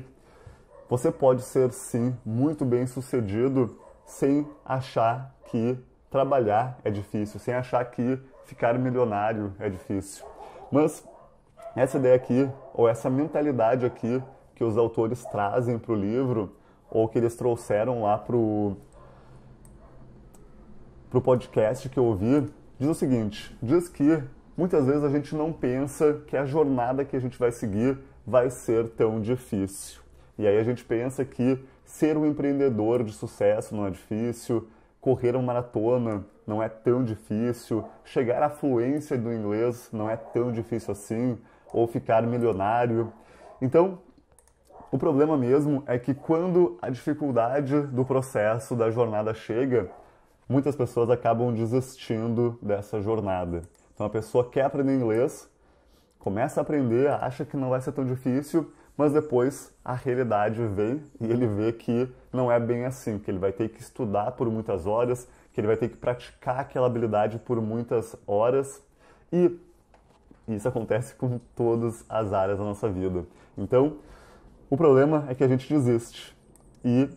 você pode ser sim muito bem sucedido sem achar que trabalhar é difícil, sem achar que ficar milionário é difícil. Mas essa ideia aqui, ou essa mentalidade aqui que os autores trazem para o livro, ou que eles trouxeram lá pro pro podcast que eu ouvi, diz o seguinte: diz que muitas vezes a gente não pensa que a jornada que a gente vai seguir vai ser tão difícil. E aí a gente pensa que ser um empreendedor de sucesso não é difícil, correr uma maratona não é tão difícil, chegar à fluência do inglês não é tão difícil assim, ou ficar milionário. Então, o problema mesmo é que quando a dificuldade do processo da jornada chega, muitas pessoas acabam desistindo dessa jornada. Então a pessoa quer aprender inglês, começa a aprender, acha que não vai ser tão difícil, mas depois a realidade vem e ele vê que não é bem assim, que ele vai ter que estudar por muitas horas, que ele vai ter que praticar aquela habilidade por muitas horas e isso acontece com todas as áreas da nossa vida. Então, o problema é que a gente desiste. E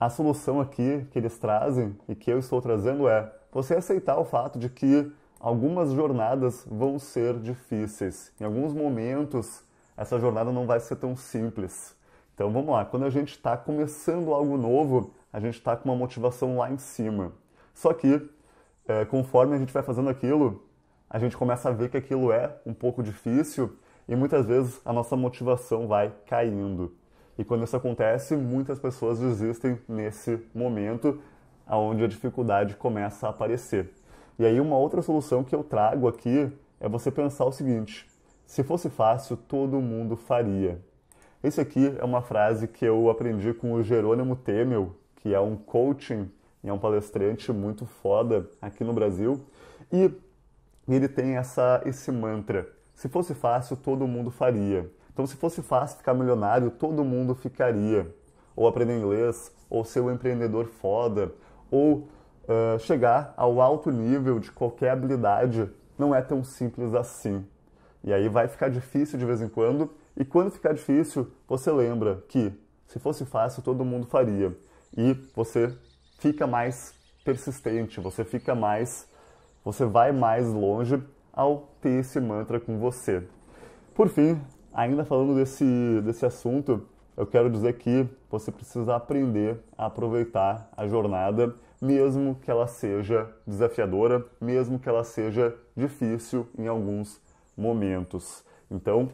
a solução aqui que eles trazem e que eu estou trazendo é você aceitar o fato de que algumas jornadas vão ser difíceis. Em alguns momentos, essa jornada não vai ser tão simples. Então vamos lá, quando a gente está começando algo novo, a gente está com uma motivação lá em cima. Só que, é, conforme a gente vai fazendo aquilo, a gente começa a ver que aquilo é um pouco difícil e muitas vezes a nossa motivação vai caindo. E quando isso acontece, muitas pessoas desistem nesse momento onde a dificuldade começa a aparecer. E aí uma outra solução que eu trago aqui é você pensar o seguinte: se fosse fácil, todo mundo faria. Esse aqui é uma frase que eu aprendi com o Jerônimo Temel, que é um coaching e é um palestrante muito foda aqui no Brasil. E ele tem essa, esse mantra: se fosse fácil, todo mundo faria. Então, se fosse fácil ficar milionário, todo mundo ficaria. Ou aprender inglês, ou ser um empreendedor foda, ou uh, chegar ao alto nível de qualquer habilidade não é tão simples assim. E aí vai ficar difícil de vez em quando, e quando ficar difícil, você lembra que se fosse fácil, todo mundo faria. E você fica mais persistente, você fica mais, você vai mais longe ao ter esse mantra com você. Por fim, ainda falando desse, desse assunto, eu quero dizer que você precisa aprender a aproveitar a jornada mesmo que ela seja desafiadora, mesmo que ela seja difícil em alguns momentos. Então,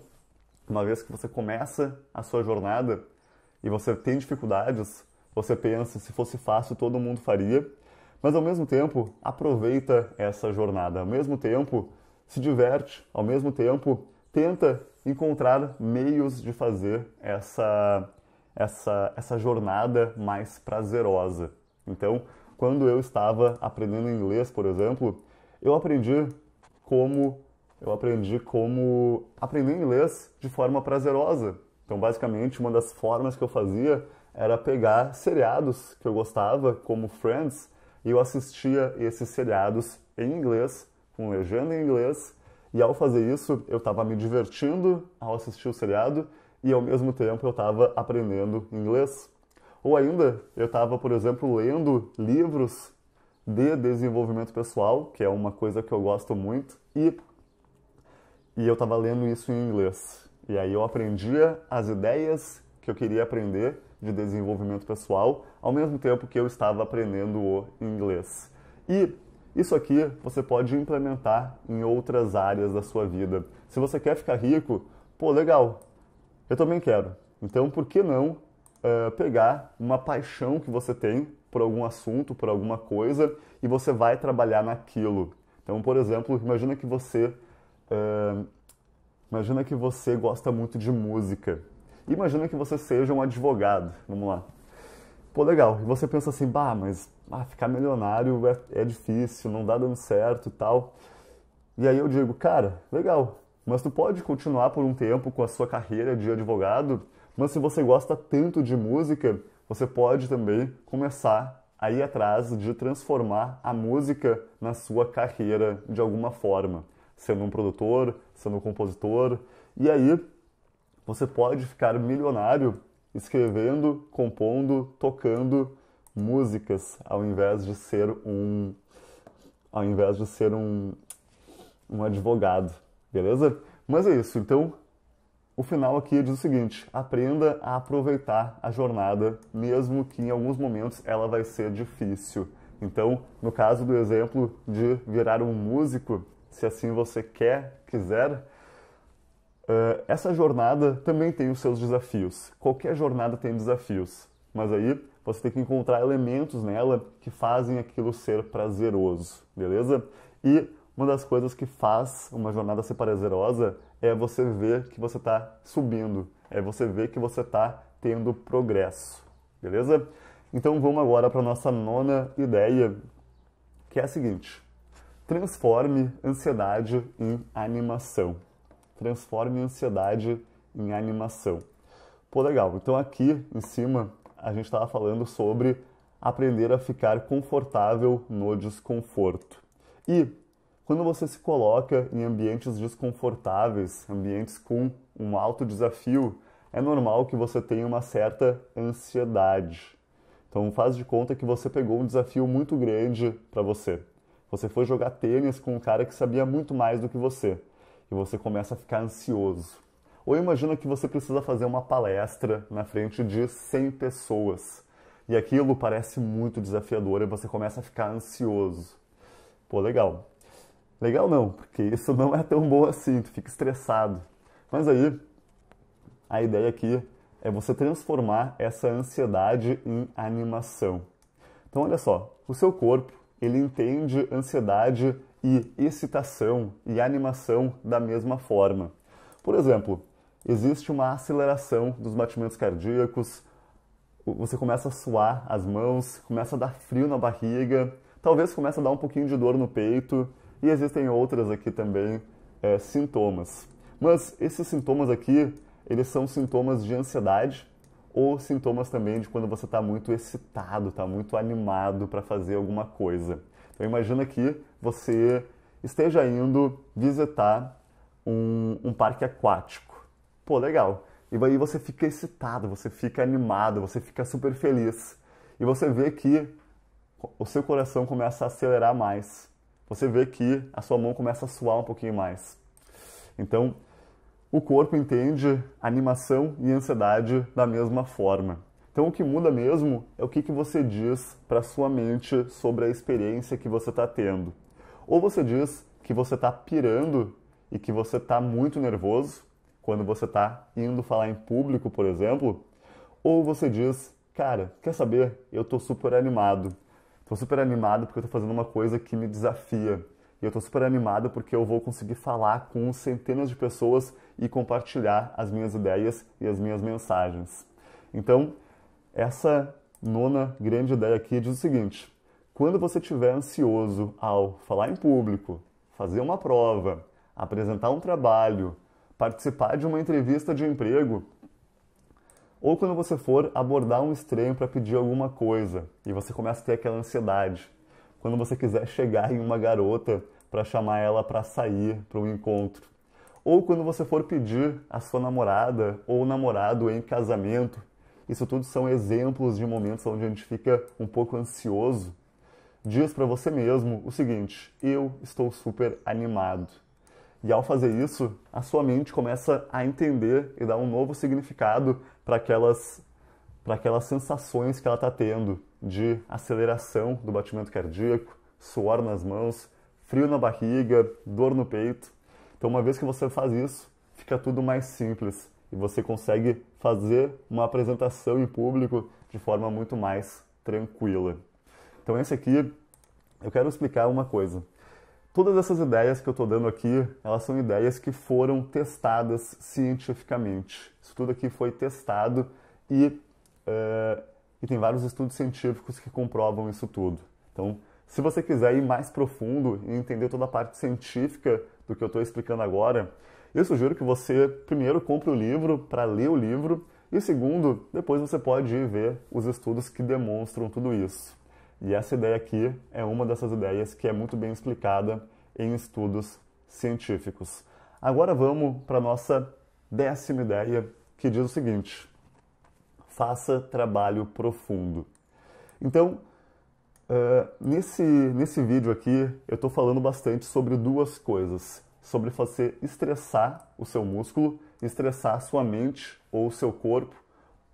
uma vez que você começa a sua jornada e você tem dificuldades, você pensa, se fosse fácil, todo mundo faria, mas ao mesmo tempo, aproveita essa jornada, ao mesmo tempo, se diverte, ao mesmo tempo, tenta encontrar meios de fazer essa, essa, essa jornada mais prazerosa. Então, quando eu estava aprendendo inglês, por exemplo, eu aprendi como eu aprendi como aprender inglês de forma prazerosa. Então, basicamente, uma das formas que eu fazia era pegar seriados que eu gostava, como Friends, e eu assistia esses seriados em inglês, com legenda em inglês, e ao fazer isso, eu estava me divertindo ao assistir o seriado e ao mesmo tempo eu estava aprendendo inglês. Ou ainda, eu estava, por exemplo, lendo livros de desenvolvimento pessoal, que é uma coisa que eu gosto muito, e, e eu estava lendo isso em inglês. E aí eu aprendia as ideias que eu queria aprender de desenvolvimento pessoal, ao mesmo tempo que eu estava aprendendo o inglês. E isso aqui você pode implementar em outras áreas da sua vida. Se você quer ficar rico, pô, legal, eu também quero. Então, por que não uh, pegar uma paixão que você tem por algum assunto, por alguma coisa, e você vai trabalhar naquilo. Então, por exemplo, imagina que você uh, imagina que você gosta muito de música. Imagina que você seja um advogado. Vamos lá. Pô, legal. E você pensa assim, bah, mas ah, ficar milionário é, é difícil, não dá dando certo e tal. E aí eu digo, cara, legal, mas tu pode continuar por um tempo com a sua carreira de advogado mas se você gosta tanto de música, você pode também começar a ir atrás de transformar a música na sua carreira de alguma forma, sendo um produtor, sendo um compositor. E aí você pode ficar milionário escrevendo, compondo, tocando músicas, ao invés de ser um ao invés de ser um, um advogado, beleza? Mas é isso. Então, o final aqui diz o seguinte: aprenda a aproveitar a jornada, mesmo que em alguns momentos ela vai ser difícil. Então, no caso do exemplo de virar um músico, se assim você quer, quiser, essa jornada também tem os seus desafios. Qualquer jornada tem desafios, mas aí você tem que encontrar elementos nela que fazem aquilo ser prazeroso, beleza? E uma das coisas que faz uma jornada ser prazerosa é você ver que você está subindo, é você ver que você está tendo progresso, beleza? Então vamos agora para a nossa nona ideia, que é a seguinte: transforme ansiedade em animação. Transforme ansiedade em animação. Pô, legal. Então aqui em cima a gente estava falando sobre aprender a ficar confortável no desconforto. E quando você se coloca em ambientes desconfortáveis, ambientes com um alto desafio, é normal que você tenha uma certa ansiedade. Então faz de conta que você pegou um desafio muito grande para você. Você foi jogar tênis com um cara que sabia muito mais do que você e você começa a ficar ansioso. Ou imagina que você precisa fazer uma palestra na frente de 100 pessoas e aquilo parece muito desafiador e você começa a ficar ansioso. Pô, legal. Legal não, porque isso não é tão bom assim, tu fica estressado. Mas aí, a ideia aqui é você transformar essa ansiedade em animação. Então, olha só, o seu corpo, ele entende ansiedade e excitação e animação da mesma forma. Por exemplo, existe uma aceleração dos batimentos cardíacos, você começa a suar as mãos, começa a dar frio na barriga, talvez comece a dar um pouquinho de dor no peito, e existem outras aqui também é, sintomas. Mas esses sintomas aqui, eles são sintomas de ansiedade ou sintomas também de quando você está muito excitado, está muito animado para fazer alguma coisa. Então imagina que você esteja indo visitar um, um parque aquático. Pô, legal. E aí você fica excitado, você fica animado, você fica super feliz. E você vê que o seu coração começa a acelerar mais você vê que a sua mão começa a suar um pouquinho mais. Então, o corpo entende animação e ansiedade da mesma forma. Então, o que muda mesmo é o que, que você diz para sua mente sobre a experiência que você está tendo. Ou você diz que você está pirando e que você está muito nervoso quando você está indo falar em público, por exemplo. Ou você diz, cara, quer saber? Eu estou super animado. Estou super animado porque eu estou fazendo uma coisa que me desafia. E eu estou super animado porque eu vou conseguir falar com centenas de pessoas e compartilhar as minhas ideias e as minhas mensagens. Então, essa nona grande ideia aqui diz o seguinte: quando você estiver ansioso ao falar em público, fazer uma prova, apresentar um trabalho, participar de uma entrevista de emprego, ou quando você for abordar um estranho para pedir alguma coisa e você começa a ter aquela ansiedade. Quando você quiser chegar em uma garota para chamar ela para sair para um encontro. Ou quando você for pedir a sua namorada ou namorado em casamento. Isso tudo são exemplos de momentos onde a gente fica um pouco ansioso. Diz para você mesmo o seguinte: eu estou super animado. E ao fazer isso, a sua mente começa a entender e dar um novo significado para aquelas, para aquelas sensações que ela está tendo de aceleração do batimento cardíaco, suor nas mãos, frio na barriga, dor no peito. Então, uma vez que você faz isso, fica tudo mais simples e você consegue fazer uma apresentação em público de forma muito mais tranquila. Então, esse aqui eu quero explicar uma coisa. Todas essas ideias que eu estou dando aqui, elas são ideias que foram testadas cientificamente. Isso tudo aqui foi testado e, uh, e tem vários estudos científicos que comprovam isso tudo. Então, se você quiser ir mais profundo e entender toda a parte científica do que eu estou explicando agora, eu sugiro que você primeiro compre o livro para ler o livro e segundo, depois você pode ir ver os estudos que demonstram tudo isso. E essa ideia aqui é uma dessas ideias que é muito bem explicada em estudos científicos. Agora vamos para a nossa décima ideia, que diz o seguinte: faça trabalho profundo. Então, uh, nesse, nesse vídeo aqui, eu estou falando bastante sobre duas coisas: sobre você estressar o seu músculo, estressar sua mente ou o seu corpo,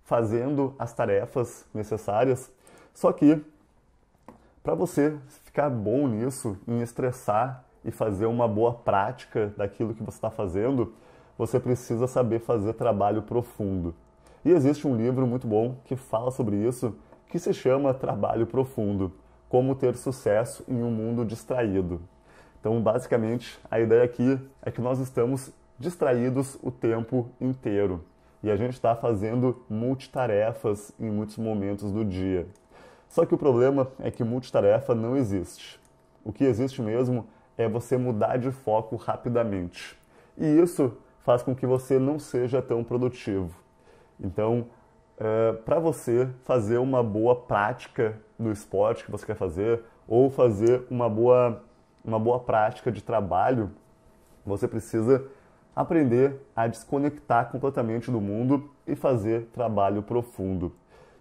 fazendo as tarefas necessárias. Só que para você ficar bom nisso, em estressar e fazer uma boa prática daquilo que você está fazendo, você precisa saber fazer trabalho profundo. E existe um livro muito bom que fala sobre isso, que se chama trabalho profundo, como ter sucesso em um mundo distraído. Então, basicamente, a ideia aqui é que nós estamos distraídos o tempo inteiro e a gente está fazendo multitarefas em muitos momentos do dia. Só que o problema é que multitarefa não existe. O que existe mesmo é você mudar de foco rapidamente. E isso faz com que você não seja tão produtivo. Então, é, para você fazer uma boa prática do esporte que você quer fazer, ou fazer uma boa, uma boa prática de trabalho, você precisa aprender a desconectar completamente do mundo e fazer trabalho profundo.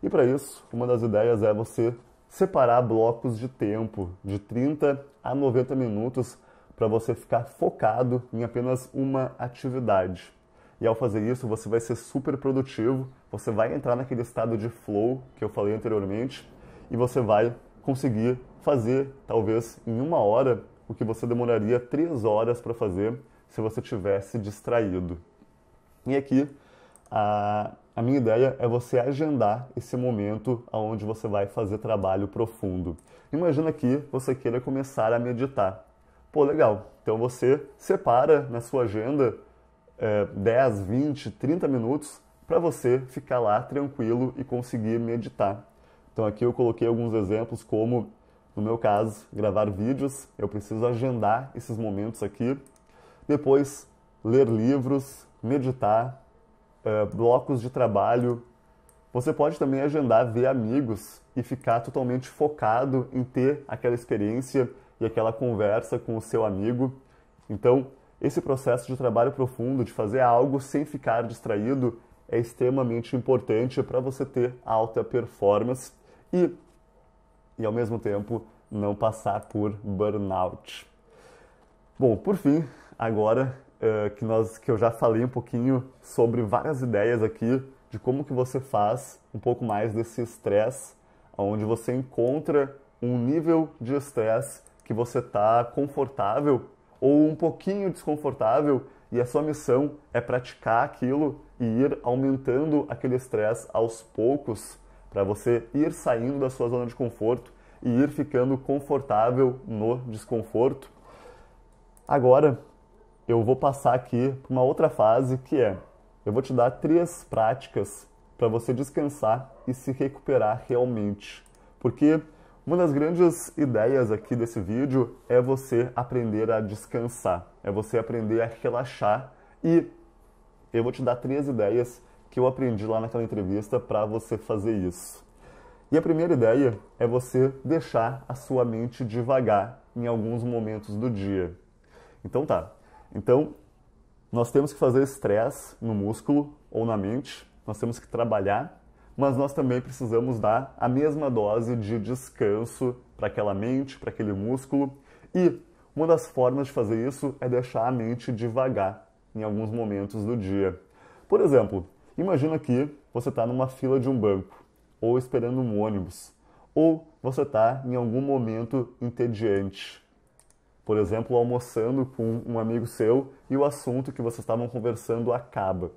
E para isso, uma das ideias é você separar blocos de tempo de 30 a 90 minutos para você ficar focado em apenas uma atividade. E ao fazer isso, você vai ser super produtivo, você vai entrar naquele estado de flow que eu falei anteriormente e você vai conseguir fazer, talvez em uma hora, o que você demoraria três horas para fazer se você tivesse distraído. E aqui, a, a minha ideia é você agendar esse momento onde você vai fazer trabalho profundo. Imagina que você queira começar a meditar. Pô, legal. Então você separa na sua agenda é, 10, 20, 30 minutos para você ficar lá tranquilo e conseguir meditar. Então aqui eu coloquei alguns exemplos como, no meu caso, gravar vídeos. Eu preciso agendar esses momentos aqui. Depois, ler livros, meditar, é, blocos de trabalho. Você pode também agendar ver amigos e ficar totalmente focado em ter aquela experiência e aquela conversa com o seu amigo. Então, esse processo de trabalho profundo, de fazer algo sem ficar distraído, é extremamente importante para você ter alta performance e, e, ao mesmo tempo, não passar por burnout. Bom, por fim, agora uh, que, nós, que eu já falei um pouquinho sobre várias ideias aqui de como que você faz um pouco mais desse estresse, onde você encontra um nível de estresse que você está confortável ou um pouquinho desconfortável e a sua missão é praticar aquilo e ir aumentando aquele estresse aos poucos para você ir saindo da sua zona de conforto e ir ficando confortável no desconforto. Agora, eu vou passar aqui para uma outra fase que é: eu vou te dar três práticas para você descansar e se recuperar realmente. Porque uma das grandes ideias aqui desse vídeo é você aprender a descansar, é você aprender a relaxar e eu vou te dar três ideias que eu aprendi lá naquela entrevista para você fazer isso. E a primeira ideia é você deixar a sua mente devagar em alguns momentos do dia. Então tá, então, nós temos que fazer estresse no músculo ou na mente, nós temos que trabalhar, mas nós também precisamos dar a mesma dose de descanso para aquela mente, para aquele músculo. E uma das formas de fazer isso é deixar a mente devagar em alguns momentos do dia. Por exemplo, imagina que você está numa fila de um banco, ou esperando um ônibus, ou você está em algum momento entediante por exemplo, almoçando com um amigo seu e o assunto que vocês estavam conversando acaba.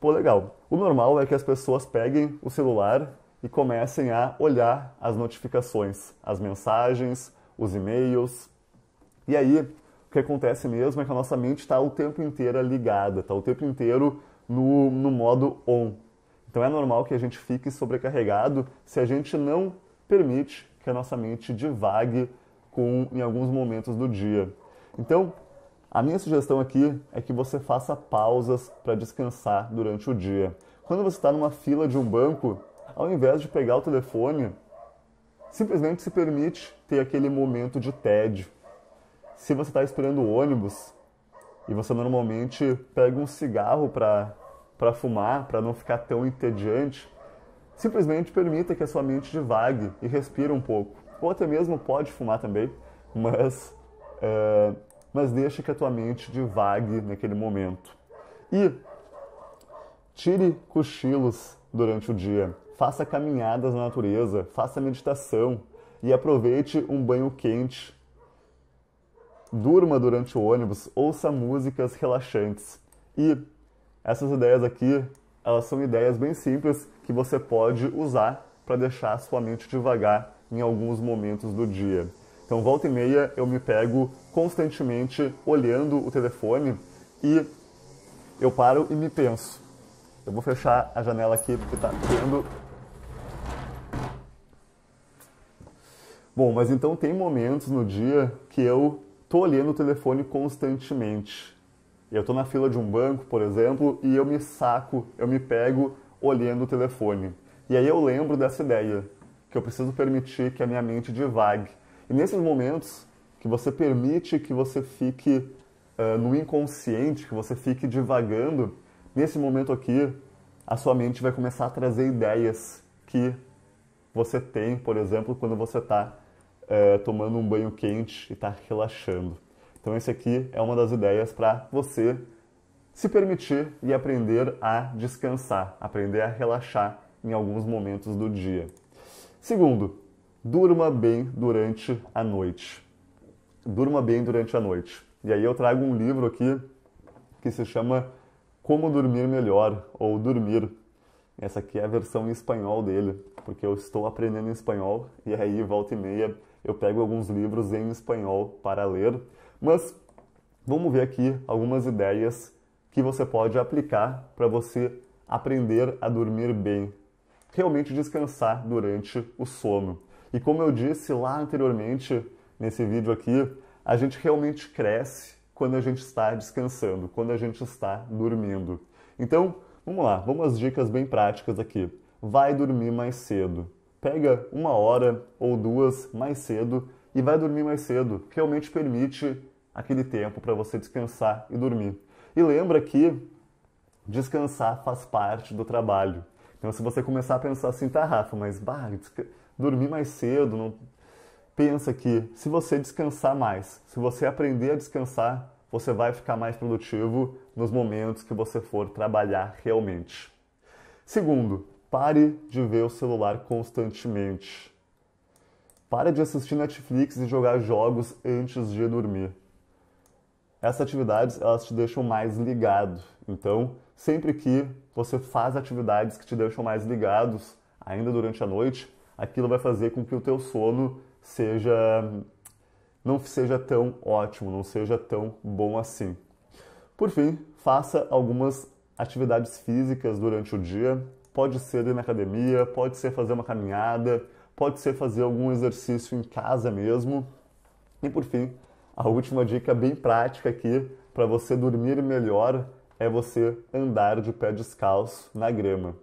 Pô, legal. O normal é que as pessoas peguem o celular e comecem a olhar as notificações, as mensagens, os e-mails. E aí, o que acontece mesmo é que a nossa mente está o tempo inteiro ligada, está o tempo inteiro no, no modo on. Então é normal que a gente fique sobrecarregado se a gente não permite que a nossa mente divague com em alguns momentos do dia. Então, a minha sugestão aqui é que você faça pausas para descansar durante o dia. Quando você está numa fila de um banco, ao invés de pegar o telefone, simplesmente se permite ter aquele momento de tédio. Se você está esperando o ônibus e você normalmente pega um cigarro para fumar, para não ficar tão entediante, simplesmente permita que a sua mente divague e respire um pouco ou até mesmo pode fumar também, mas, é, mas deixa que a tua mente divague naquele momento. E tire cochilos durante o dia, faça caminhadas na natureza, faça meditação e aproveite um banho quente. Durma durante o ônibus, ouça músicas relaxantes. E essas ideias aqui, elas são ideias bem simples que você pode usar para deixar a sua mente devagar em alguns momentos do dia. Então, volta e meia, eu me pego constantemente olhando o telefone e eu paro e me penso. Eu vou fechar a janela aqui porque está tendo. Bom, mas então tem momentos no dia que eu tô olhando o telefone constantemente. Eu tô na fila de um banco, por exemplo, e eu me saco, eu me pego olhando o telefone. E aí eu lembro dessa ideia, que eu preciso permitir que a minha mente divague. E nesses momentos que você permite que você fique uh, no inconsciente, que você fique divagando, nesse momento aqui, a sua mente vai começar a trazer ideias que você tem, por exemplo, quando você está uh, tomando um banho quente e está relaxando. Então, esse aqui é uma das ideias para você se permitir e aprender a descansar, aprender a relaxar em alguns momentos do dia. Segundo, durma bem durante a noite. Durma bem durante a noite. E aí eu trago um livro aqui que se chama Como Dormir Melhor ou Dormir. Essa aqui é a versão em espanhol dele, porque eu estou aprendendo espanhol e aí volta e meia eu pego alguns livros em espanhol para ler. Mas vamos ver aqui algumas ideias que você pode aplicar para você aprender a dormir bem, realmente descansar durante o sono. E como eu disse lá anteriormente nesse vídeo aqui, a gente realmente cresce quando a gente está descansando, quando a gente está dormindo. Então, vamos lá, vamos às dicas bem práticas aqui. Vai dormir mais cedo. Pega uma hora ou duas mais cedo e vai dormir mais cedo. Realmente permite aquele tempo para você descansar e dormir. E lembra que descansar faz parte do trabalho. Então, se você começar a pensar assim, tá, Rafa, mas bah, dormir mais cedo, não... pensa que se você descansar mais, se você aprender a descansar, você vai ficar mais produtivo nos momentos que você for trabalhar realmente. Segundo, pare de ver o celular constantemente. Pare de assistir Netflix e jogar jogos antes de dormir essas atividades elas te deixam mais ligado. Então, sempre que você faz atividades que te deixam mais ligados, ainda durante a noite, aquilo vai fazer com que o teu sono seja não seja tão ótimo, não seja tão bom assim. Por fim, faça algumas atividades físicas durante o dia. Pode ser ir na academia, pode ser fazer uma caminhada, pode ser fazer algum exercício em casa mesmo. E por fim, a última dica bem prática aqui para você dormir melhor é você andar de pé descalço na grama.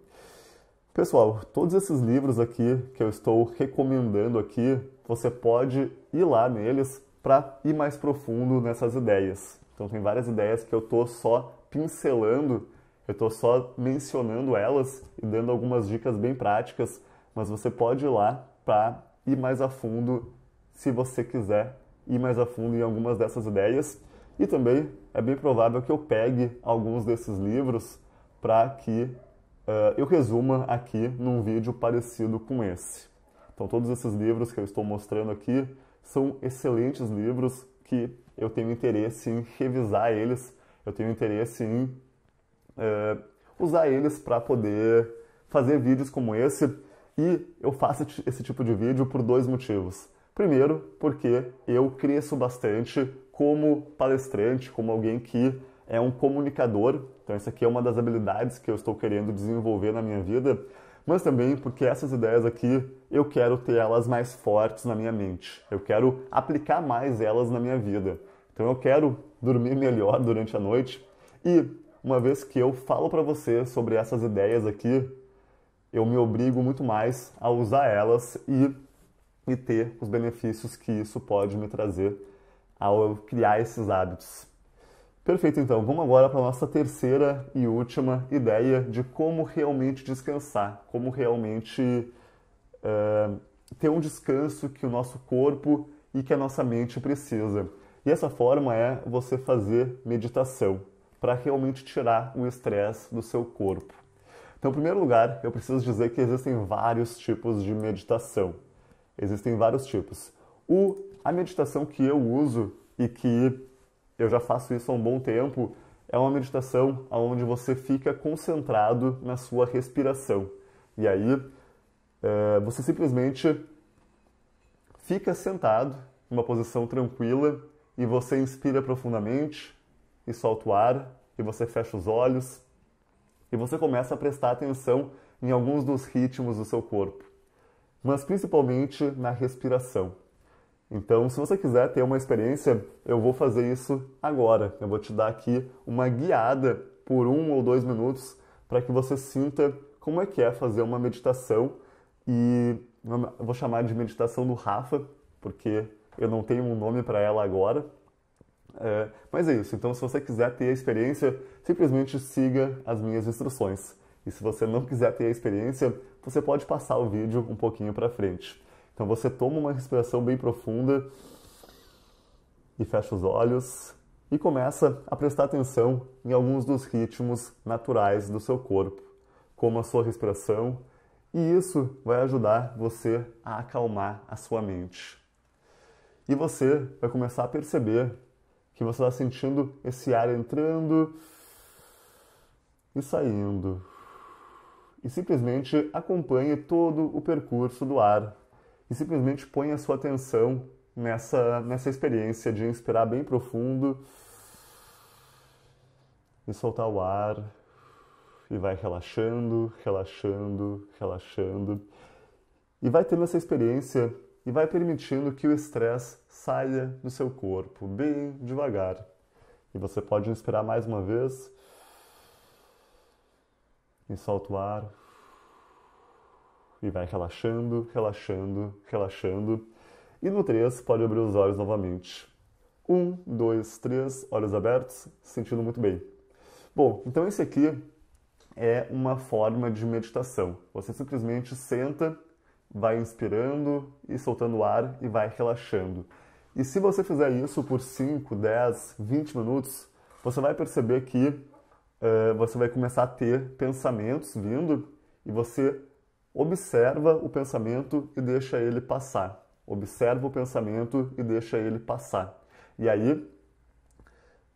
Pessoal, todos esses livros aqui que eu estou recomendando aqui, você pode ir lá neles para ir mais profundo nessas ideias. Então tem várias ideias que eu estou só pincelando, eu estou só mencionando elas e dando algumas dicas bem práticas, mas você pode ir lá para ir mais a fundo se você quiser ir mais a fundo em algumas dessas ideias. E também é bem provável que eu pegue alguns desses livros para que uh, eu resuma aqui num vídeo parecido com esse. Então, todos esses livros que eu estou mostrando aqui são excelentes livros que eu tenho interesse em revisar eles, eu tenho interesse em uh, usar eles para poder fazer vídeos como esse. E eu faço esse tipo de vídeo por dois motivos. Primeiro, porque eu cresço bastante como palestrante, como alguém que é um comunicador. Então, essa aqui é uma das habilidades que eu estou querendo desenvolver na minha vida. Mas também porque essas ideias aqui eu quero ter elas mais fortes na minha mente. Eu quero aplicar mais elas na minha vida. Então, eu quero dormir melhor durante a noite. E uma vez que eu falo para você sobre essas ideias aqui, eu me obrigo muito mais a usar elas e e ter os benefícios que isso pode me trazer ao criar esses hábitos. Perfeito, então vamos agora para a nossa terceira e última ideia de como realmente descansar, como realmente uh, ter um descanso que o nosso corpo e que a nossa mente precisa. E essa forma é você fazer meditação para realmente tirar o estresse do seu corpo. Então, em primeiro lugar, eu preciso dizer que existem vários tipos de meditação. Existem vários tipos. O, a meditação que eu uso e que eu já faço isso há um bom tempo é uma meditação onde você fica concentrado na sua respiração. E aí é, você simplesmente fica sentado em uma posição tranquila e você inspira profundamente e solta o ar e você fecha os olhos e você começa a prestar atenção em alguns dos ritmos do seu corpo, mas principalmente na respiração. Então, se você quiser ter uma experiência, eu vou fazer isso agora. Eu vou te dar aqui uma guiada por um ou dois minutos para que você sinta como é que é fazer uma meditação e eu vou chamar de meditação do Rafa, porque eu não tenho um nome para ela agora. É, mas é isso. Então, se você quiser ter a experiência, simplesmente siga as minhas instruções. E se você não quiser ter a experiência, você pode passar o vídeo um pouquinho para frente. Então você toma uma respiração bem profunda e fecha os olhos e começa a prestar atenção em alguns dos ritmos naturais do seu corpo, como a sua respiração, e isso vai ajudar você a acalmar a sua mente. E você vai começar a perceber que você está sentindo esse ar entrando e saindo. E simplesmente acompanhe todo o percurso do ar e simplesmente põe a sua atenção nessa, nessa experiência de inspirar bem profundo e soltar o ar e vai relaxando, relaxando, relaxando e vai tendo essa experiência e vai permitindo que o estresse saia do seu corpo bem devagar. E você pode inspirar mais uma vez e solta o ar e vai relaxando, relaxando, relaxando. E no 3 pode abrir os olhos novamente. 1, 2, 3, olhos abertos, sentindo muito bem. Bom, então esse aqui é uma forma de meditação. Você simplesmente senta, vai inspirando e soltando o ar e vai relaxando. E se você fizer isso por 5, 10, 20 minutos, você vai perceber que uh, você vai começar a ter pensamentos vindo e você observa o pensamento e deixa ele passar. Observa o pensamento e deixa ele passar. E aí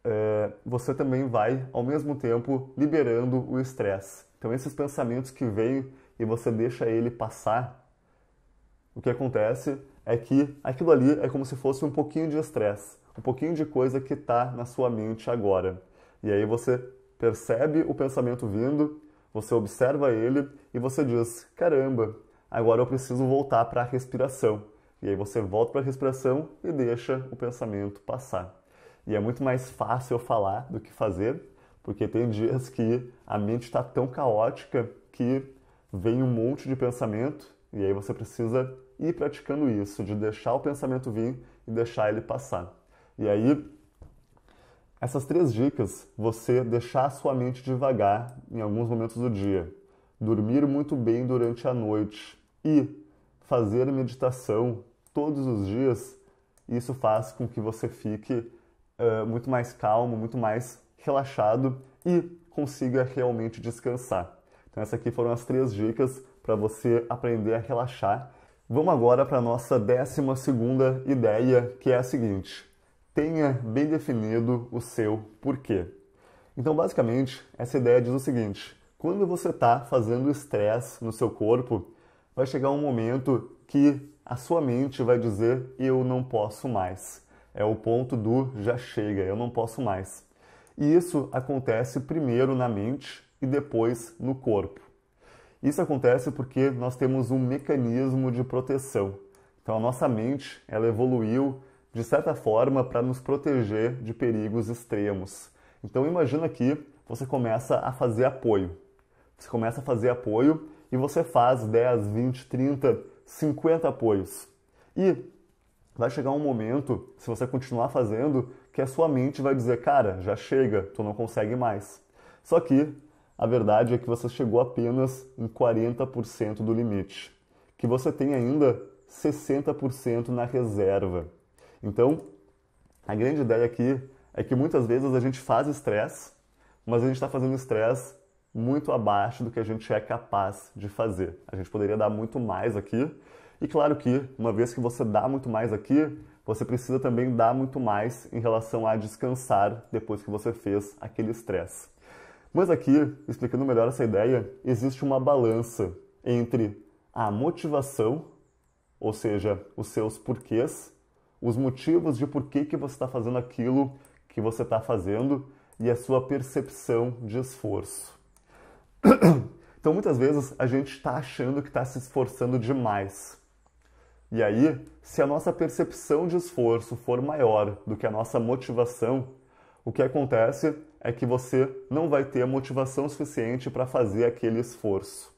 é, você também vai, ao mesmo tempo, liberando o estresse. Então, esses pensamentos que vêm e você deixa ele passar, o que acontece é que aquilo ali é como se fosse um pouquinho de estresse, um pouquinho de coisa que está na sua mente agora. E aí você percebe o pensamento vindo você observa ele e você diz: caramba, agora eu preciso voltar para a respiração. E aí você volta para a respiração e deixa o pensamento passar. E é muito mais fácil eu falar do que fazer, porque tem dias que a mente está tão caótica que vem um monte de pensamento e aí você precisa ir praticando isso, de deixar o pensamento vir e deixar ele passar. E aí essas três dicas, você deixar sua mente devagar em alguns momentos do dia, dormir muito bem durante a noite e fazer meditação todos os dias, isso faz com que você fique uh, muito mais calmo, muito mais relaxado e consiga realmente descansar. Então, essas aqui foram as três dicas para você aprender a relaxar. Vamos agora para a nossa décima segunda ideia, que é a seguinte tenha bem definido o seu porquê. Então, basicamente, essa ideia diz o seguinte: quando você está fazendo estresse no seu corpo, vai chegar um momento que a sua mente vai dizer eu não posso mais. É o ponto do já chega, eu não posso mais. E isso acontece primeiro na mente e depois no corpo. Isso acontece porque nós temos um mecanismo de proteção. Então a nossa mente, ela evoluiu de certa forma, para nos proteger de perigos extremos. Então imagina que você começa a fazer apoio. Você começa a fazer apoio e você faz 10, 20, 30, 50 apoios. E vai chegar um momento, se você continuar fazendo, que a sua mente vai dizer, cara, já chega, tu não consegue mais. Só que a verdade é que você chegou apenas em 40% do limite, que você tem ainda 60% na reserva. Então, a grande ideia aqui é que muitas vezes a gente faz estresse, mas a gente está fazendo estresse muito abaixo do que a gente é capaz de fazer. A gente poderia dar muito mais aqui. E claro que, uma vez que você dá muito mais aqui, você precisa também dar muito mais em relação a descansar depois que você fez aquele estresse. Mas aqui, explicando melhor essa ideia, existe uma balança entre a motivação, ou seja, os seus porquês, os motivos de por que, que você está fazendo aquilo que você está fazendo e a sua percepção de esforço. Então, muitas vezes, a gente está achando que está se esforçando demais. E aí, se a nossa percepção de esforço for maior do que a nossa motivação, o que acontece é que você não vai ter motivação suficiente para fazer aquele esforço.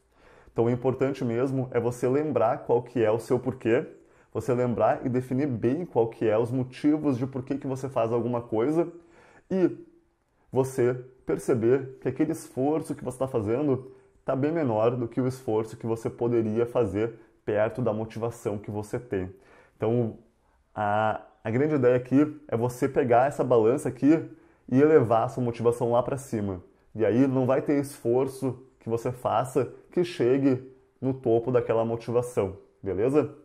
Então, o importante mesmo é você lembrar qual que é o seu porquê, você lembrar e definir bem qual que é os motivos de por que, que você faz alguma coisa e você perceber que aquele esforço que você está fazendo está bem menor do que o esforço que você poderia fazer perto da motivação que você tem. Então, a, a grande ideia aqui é você pegar essa balança aqui e elevar a sua motivação lá para cima. E aí não vai ter esforço que você faça que chegue no topo daquela motivação, beleza?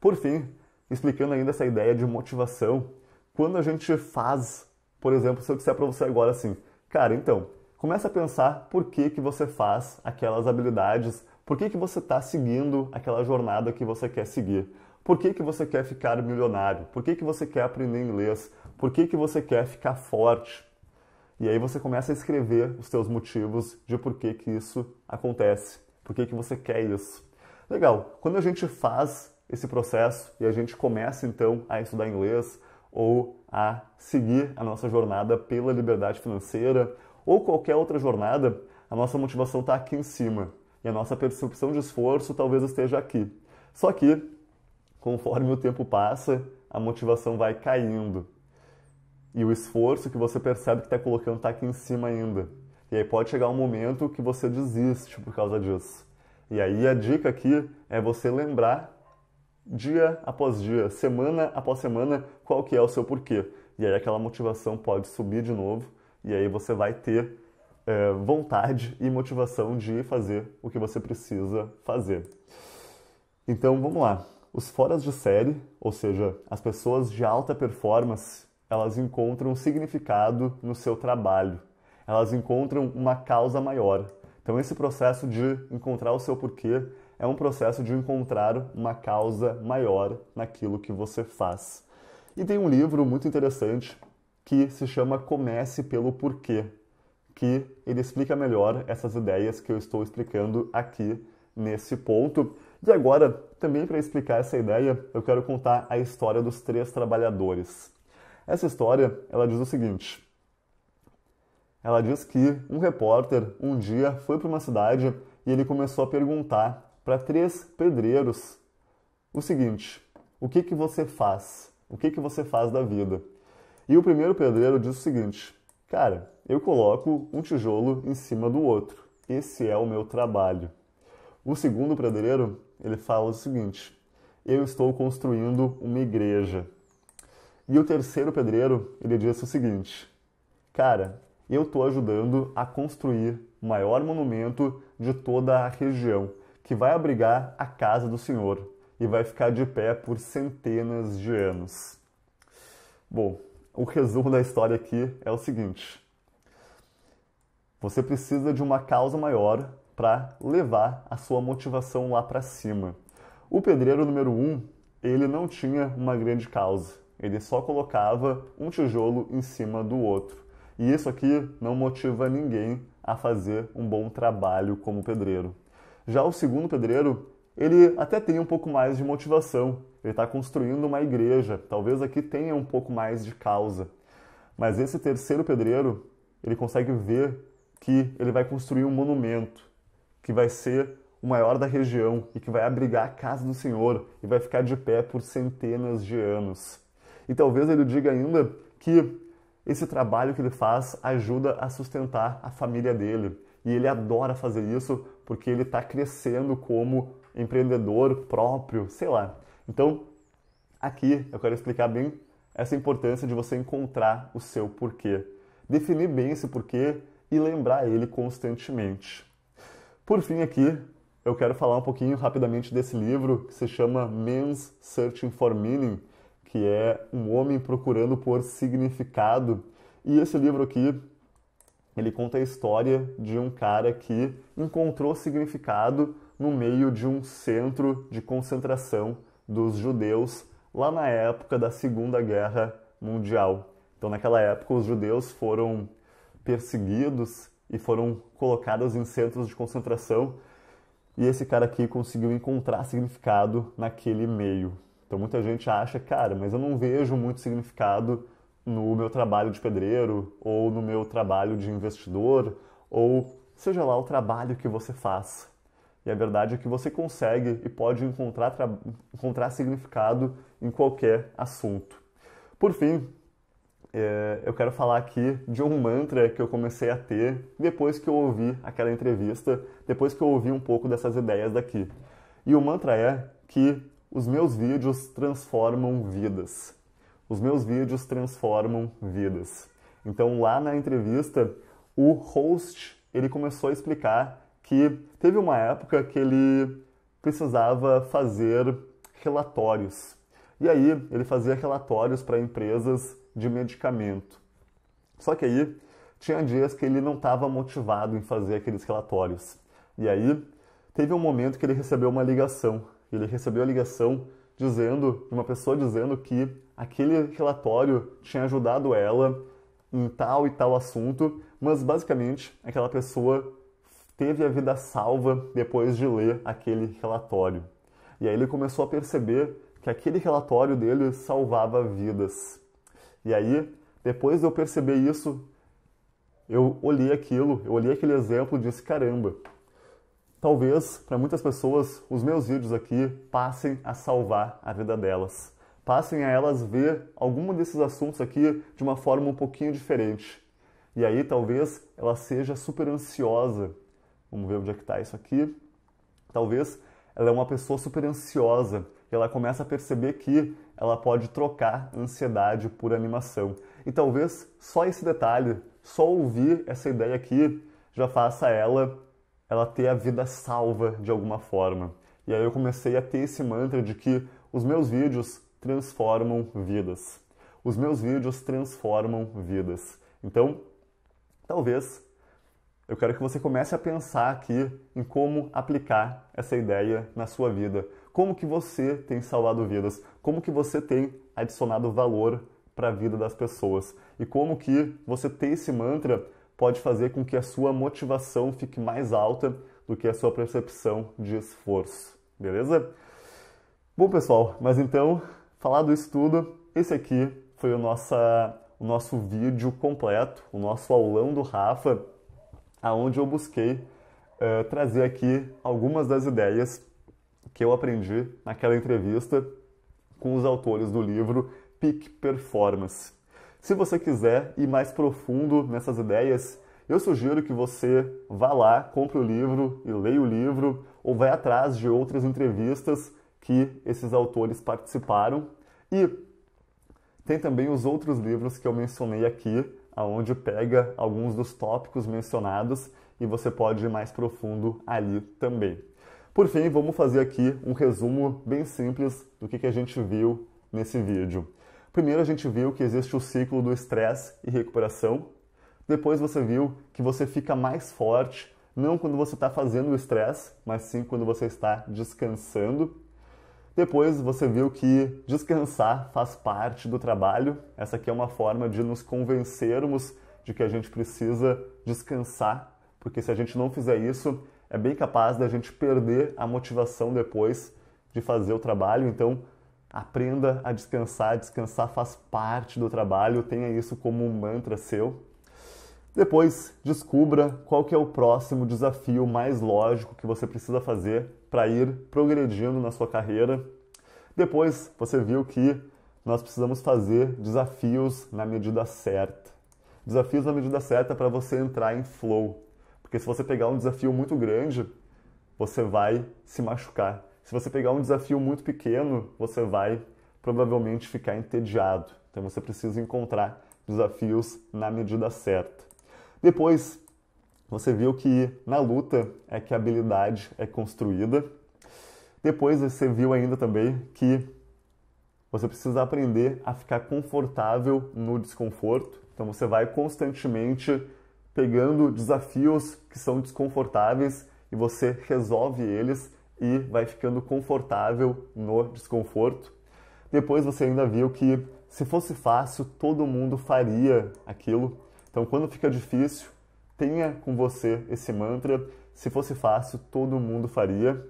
Por fim, explicando ainda essa ideia de motivação, quando a gente faz, por exemplo, se eu disser para você agora assim, cara, então, Começa a pensar por que, que você faz aquelas habilidades, por que, que você está seguindo aquela jornada que você quer seguir. Por que, que você quer ficar milionário? Por que, que você quer aprender inglês? Por que, que você quer ficar forte? E aí você começa a escrever os seus motivos de por que, que isso acontece, por que, que você quer isso. Legal, quando a gente faz esse processo e a gente começa então a estudar inglês ou a seguir a nossa jornada pela liberdade financeira ou qualquer outra jornada, a nossa motivação está aqui em cima e a nossa percepção de esforço talvez esteja aqui. Só que, conforme o tempo passa, a motivação vai caindo e o esforço que você percebe que está colocando está aqui em cima ainda. E aí pode chegar um momento que você desiste por causa disso. E aí a dica aqui é você lembrar dia após dia, semana após semana, qual que é o seu porquê. E aí aquela motivação pode subir de novo e aí você vai ter é, vontade e motivação de fazer o que você precisa fazer. Então vamos lá. Os foras de série, ou seja, as pessoas de alta performance, elas encontram significado no seu trabalho. Elas encontram uma causa maior. Então esse processo de encontrar o seu porquê é um processo de encontrar uma causa maior naquilo que você faz. E tem um livro muito interessante que se chama Comece pelo Porquê, que ele explica melhor essas ideias que eu estou explicando aqui nesse ponto. E agora, também para explicar essa ideia, eu quero contar a história dos três trabalhadores. Essa história, ela diz o seguinte: ela diz que um repórter um dia foi para uma cidade e ele começou a perguntar para três pedreiros o seguinte: o que que você faz? O que que você faz da vida? E o primeiro pedreiro diz o seguinte: Cara, eu coloco um tijolo em cima do outro. Esse é o meu trabalho. O segundo pedreiro, ele fala o seguinte: Eu estou construindo uma igreja. E o terceiro pedreiro, ele diz o seguinte: Cara, eu estou ajudando a construir o maior monumento de toda a região, que vai abrigar a casa do Senhor e vai ficar de pé por centenas de anos. Bom, o resumo da história aqui é o seguinte: você precisa de uma causa maior para levar a sua motivação lá para cima. O pedreiro número um, ele não tinha uma grande causa. Ele só colocava um tijolo em cima do outro. E isso aqui não motiva ninguém a fazer um bom trabalho como pedreiro. Já o segundo pedreiro, ele até tem um pouco mais de motivação. Ele está construindo uma igreja. Talvez aqui tenha um pouco mais de causa. Mas esse terceiro pedreiro, ele consegue ver que ele vai construir um monumento que vai ser o maior da região e que vai abrigar a casa do Senhor e vai ficar de pé por centenas de anos. E talvez ele diga ainda que esse trabalho que ele faz ajuda a sustentar a família dele. E ele adora fazer isso porque ele está crescendo como empreendedor próprio, sei lá. Então, aqui eu quero explicar bem essa importância de você encontrar o seu porquê. Definir bem esse porquê e lembrar ele constantemente. Por fim, aqui eu quero falar um pouquinho rapidamente desse livro que se chama Men's Searching for Meaning, que é um homem procurando por significado. E esse livro aqui, ele conta a história de um cara que encontrou significado no meio de um centro de concentração dos judeus lá na época da Segunda Guerra Mundial. Então, naquela época, os judeus foram perseguidos e foram colocados em centros de concentração e esse cara aqui conseguiu encontrar significado naquele meio. Então muita gente acha, cara, mas eu não vejo muito significado no meu trabalho de pedreiro ou no meu trabalho de investidor ou seja lá o trabalho que você faz. E a verdade é que você consegue e pode encontrar, encontrar significado em qualquer assunto. Por fim, é, eu quero falar aqui de um mantra que eu comecei a ter depois que eu ouvi aquela entrevista, depois que eu ouvi um pouco dessas ideias daqui. E o mantra é que os meus vídeos transformam vidas. Os meus vídeos transformam vidas. Então lá na entrevista, o host ele começou a explicar que teve uma época que ele precisava fazer relatórios. E aí ele fazia relatórios para empresas de medicamento. Só que aí tinha dias que ele não estava motivado em fazer aqueles relatórios. E aí teve um momento que ele recebeu uma ligação. Ele recebeu a ligação dizendo, de uma pessoa dizendo que aquele relatório tinha ajudado ela em tal e tal assunto, mas basicamente aquela pessoa teve a vida salva depois de ler aquele relatório. E aí ele começou a perceber que aquele relatório dele salvava vidas. E aí, depois de eu perceber isso, eu olhei aquilo, eu olhei aquele exemplo e disse: caramba, talvez para muitas pessoas os meus vídeos aqui passem a salvar a vida delas. Passem a elas ver algum desses assuntos aqui de uma forma um pouquinho diferente. E aí talvez ela seja super ansiosa. Vamos ver onde é que está isso aqui. Talvez ela é uma pessoa super ansiosa e ela começa a perceber que ela pode trocar ansiedade por animação. E talvez só esse detalhe, só ouvir essa ideia aqui, já faça ela ela ter a vida salva de alguma forma. E aí eu comecei a ter esse mantra de que os meus vídeos transformam vidas. Os meus vídeos transformam vidas. Então, talvez eu quero que você comece a pensar aqui em como aplicar essa ideia na sua vida como que você tem salvado vidas, como que você tem adicionado valor para a vida das pessoas e como que você ter esse mantra pode fazer com que a sua motivação fique mais alta do que a sua percepção de esforço, beleza? Bom, pessoal, mas então, falado isso tudo, esse aqui foi o, nossa, o nosso vídeo completo, o nosso aulão do Rafa, aonde eu busquei uh, trazer aqui algumas das ideias que eu aprendi naquela entrevista com os autores do livro Peak Performance. Se você quiser ir mais profundo nessas ideias, eu sugiro que você vá lá, compre o livro e leia o livro, ou vá atrás de outras entrevistas que esses autores participaram. E tem também os outros livros que eu mencionei aqui, aonde pega alguns dos tópicos mencionados e você pode ir mais profundo ali também. Por fim, vamos fazer aqui um resumo bem simples do que, que a gente viu nesse vídeo. Primeiro, a gente viu que existe o ciclo do estresse e recuperação. Depois, você viu que você fica mais forte, não quando você está fazendo o estresse, mas sim quando você está descansando. Depois, você viu que descansar faz parte do trabalho. Essa aqui é uma forma de nos convencermos de que a gente precisa descansar, porque se a gente não fizer isso, é bem capaz da gente perder a motivação depois de fazer o trabalho. Então, aprenda a descansar. Descansar faz parte do trabalho, tenha isso como um mantra seu. Depois, descubra qual que é o próximo desafio mais lógico que você precisa fazer para ir progredindo na sua carreira. Depois, você viu que nós precisamos fazer desafios na medida certa. Desafios na medida certa para você entrar em flow. Porque se você pegar um desafio muito grande, você vai se machucar. Se você pegar um desafio muito pequeno, você vai provavelmente ficar entediado. Então você precisa encontrar desafios na medida certa. Depois, você viu que na luta é que a habilidade é construída. Depois você viu ainda também que você precisa aprender a ficar confortável no desconforto. Então você vai constantemente pegando desafios que são desconfortáveis e você resolve eles e vai ficando confortável no desconforto. Depois você ainda viu que se fosse fácil, todo mundo faria aquilo. Então, quando fica difícil, tenha com você esse mantra. Se fosse fácil, todo mundo faria.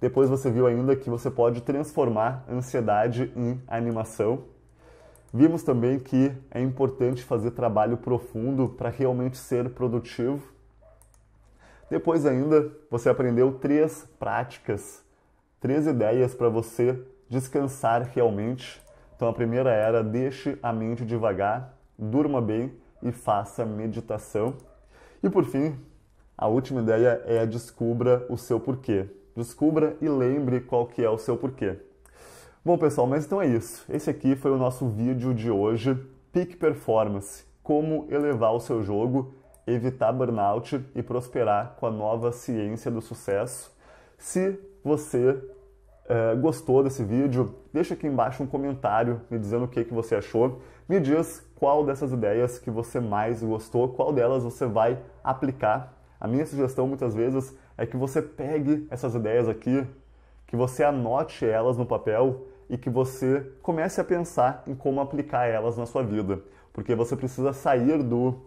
Depois você viu ainda que você pode transformar ansiedade em animação. Vimos também que é importante fazer trabalho profundo para realmente ser produtivo. Depois ainda você aprendeu três práticas, três ideias para você descansar realmente. Então a primeira era deixe a mente devagar, durma bem e faça meditação. E por fim, a última ideia é descubra o seu porquê. Descubra e lembre qual que é o seu porquê. Bom, pessoal, mas então é isso. Esse aqui foi o nosso vídeo de hoje, Peak Performance, como elevar o seu jogo, evitar burnout e prosperar com a nova ciência do sucesso. Se você Uh, gostou desse vídeo, deixa aqui embaixo um comentário me dizendo o que, que você achou. Me diz qual dessas ideias que você mais gostou, qual delas você vai aplicar. A minha sugestão muitas vezes é que você pegue essas ideias aqui, que você anote elas no papel e que você comece a pensar em como aplicar elas na sua vida. Porque você precisa sair do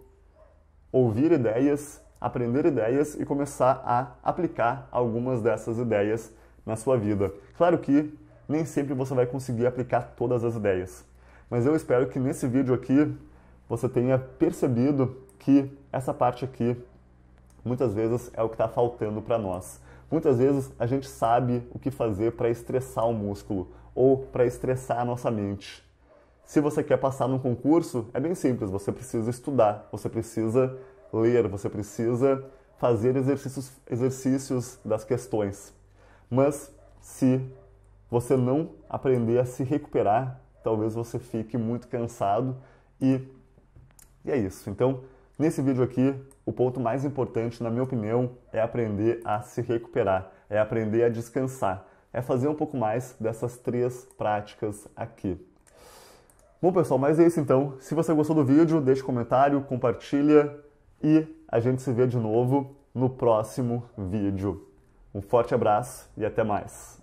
ouvir ideias, aprender ideias e começar a aplicar algumas dessas ideias na sua vida. Claro que nem sempre você vai conseguir aplicar todas as ideias, mas eu espero que nesse vídeo aqui você tenha percebido que essa parte aqui muitas vezes é o que está faltando para nós. Muitas vezes a gente sabe o que fazer para estressar o músculo ou para estressar a nossa mente. Se você quer passar num concurso, é bem simples, você precisa estudar, você precisa ler, você precisa fazer exercícios, exercícios das questões. Mas se você não aprender a se recuperar, talvez você fique muito cansado e, e é isso. Então, nesse vídeo aqui, o ponto mais importante, na minha opinião, é aprender a se recuperar, é aprender a descansar, é fazer um pouco mais dessas três práticas aqui. Bom, pessoal, mas é isso então. Se você gostou do vídeo, deixe um comentário, compartilha e a gente se vê de novo no próximo vídeo. Um forte abraço e até mais.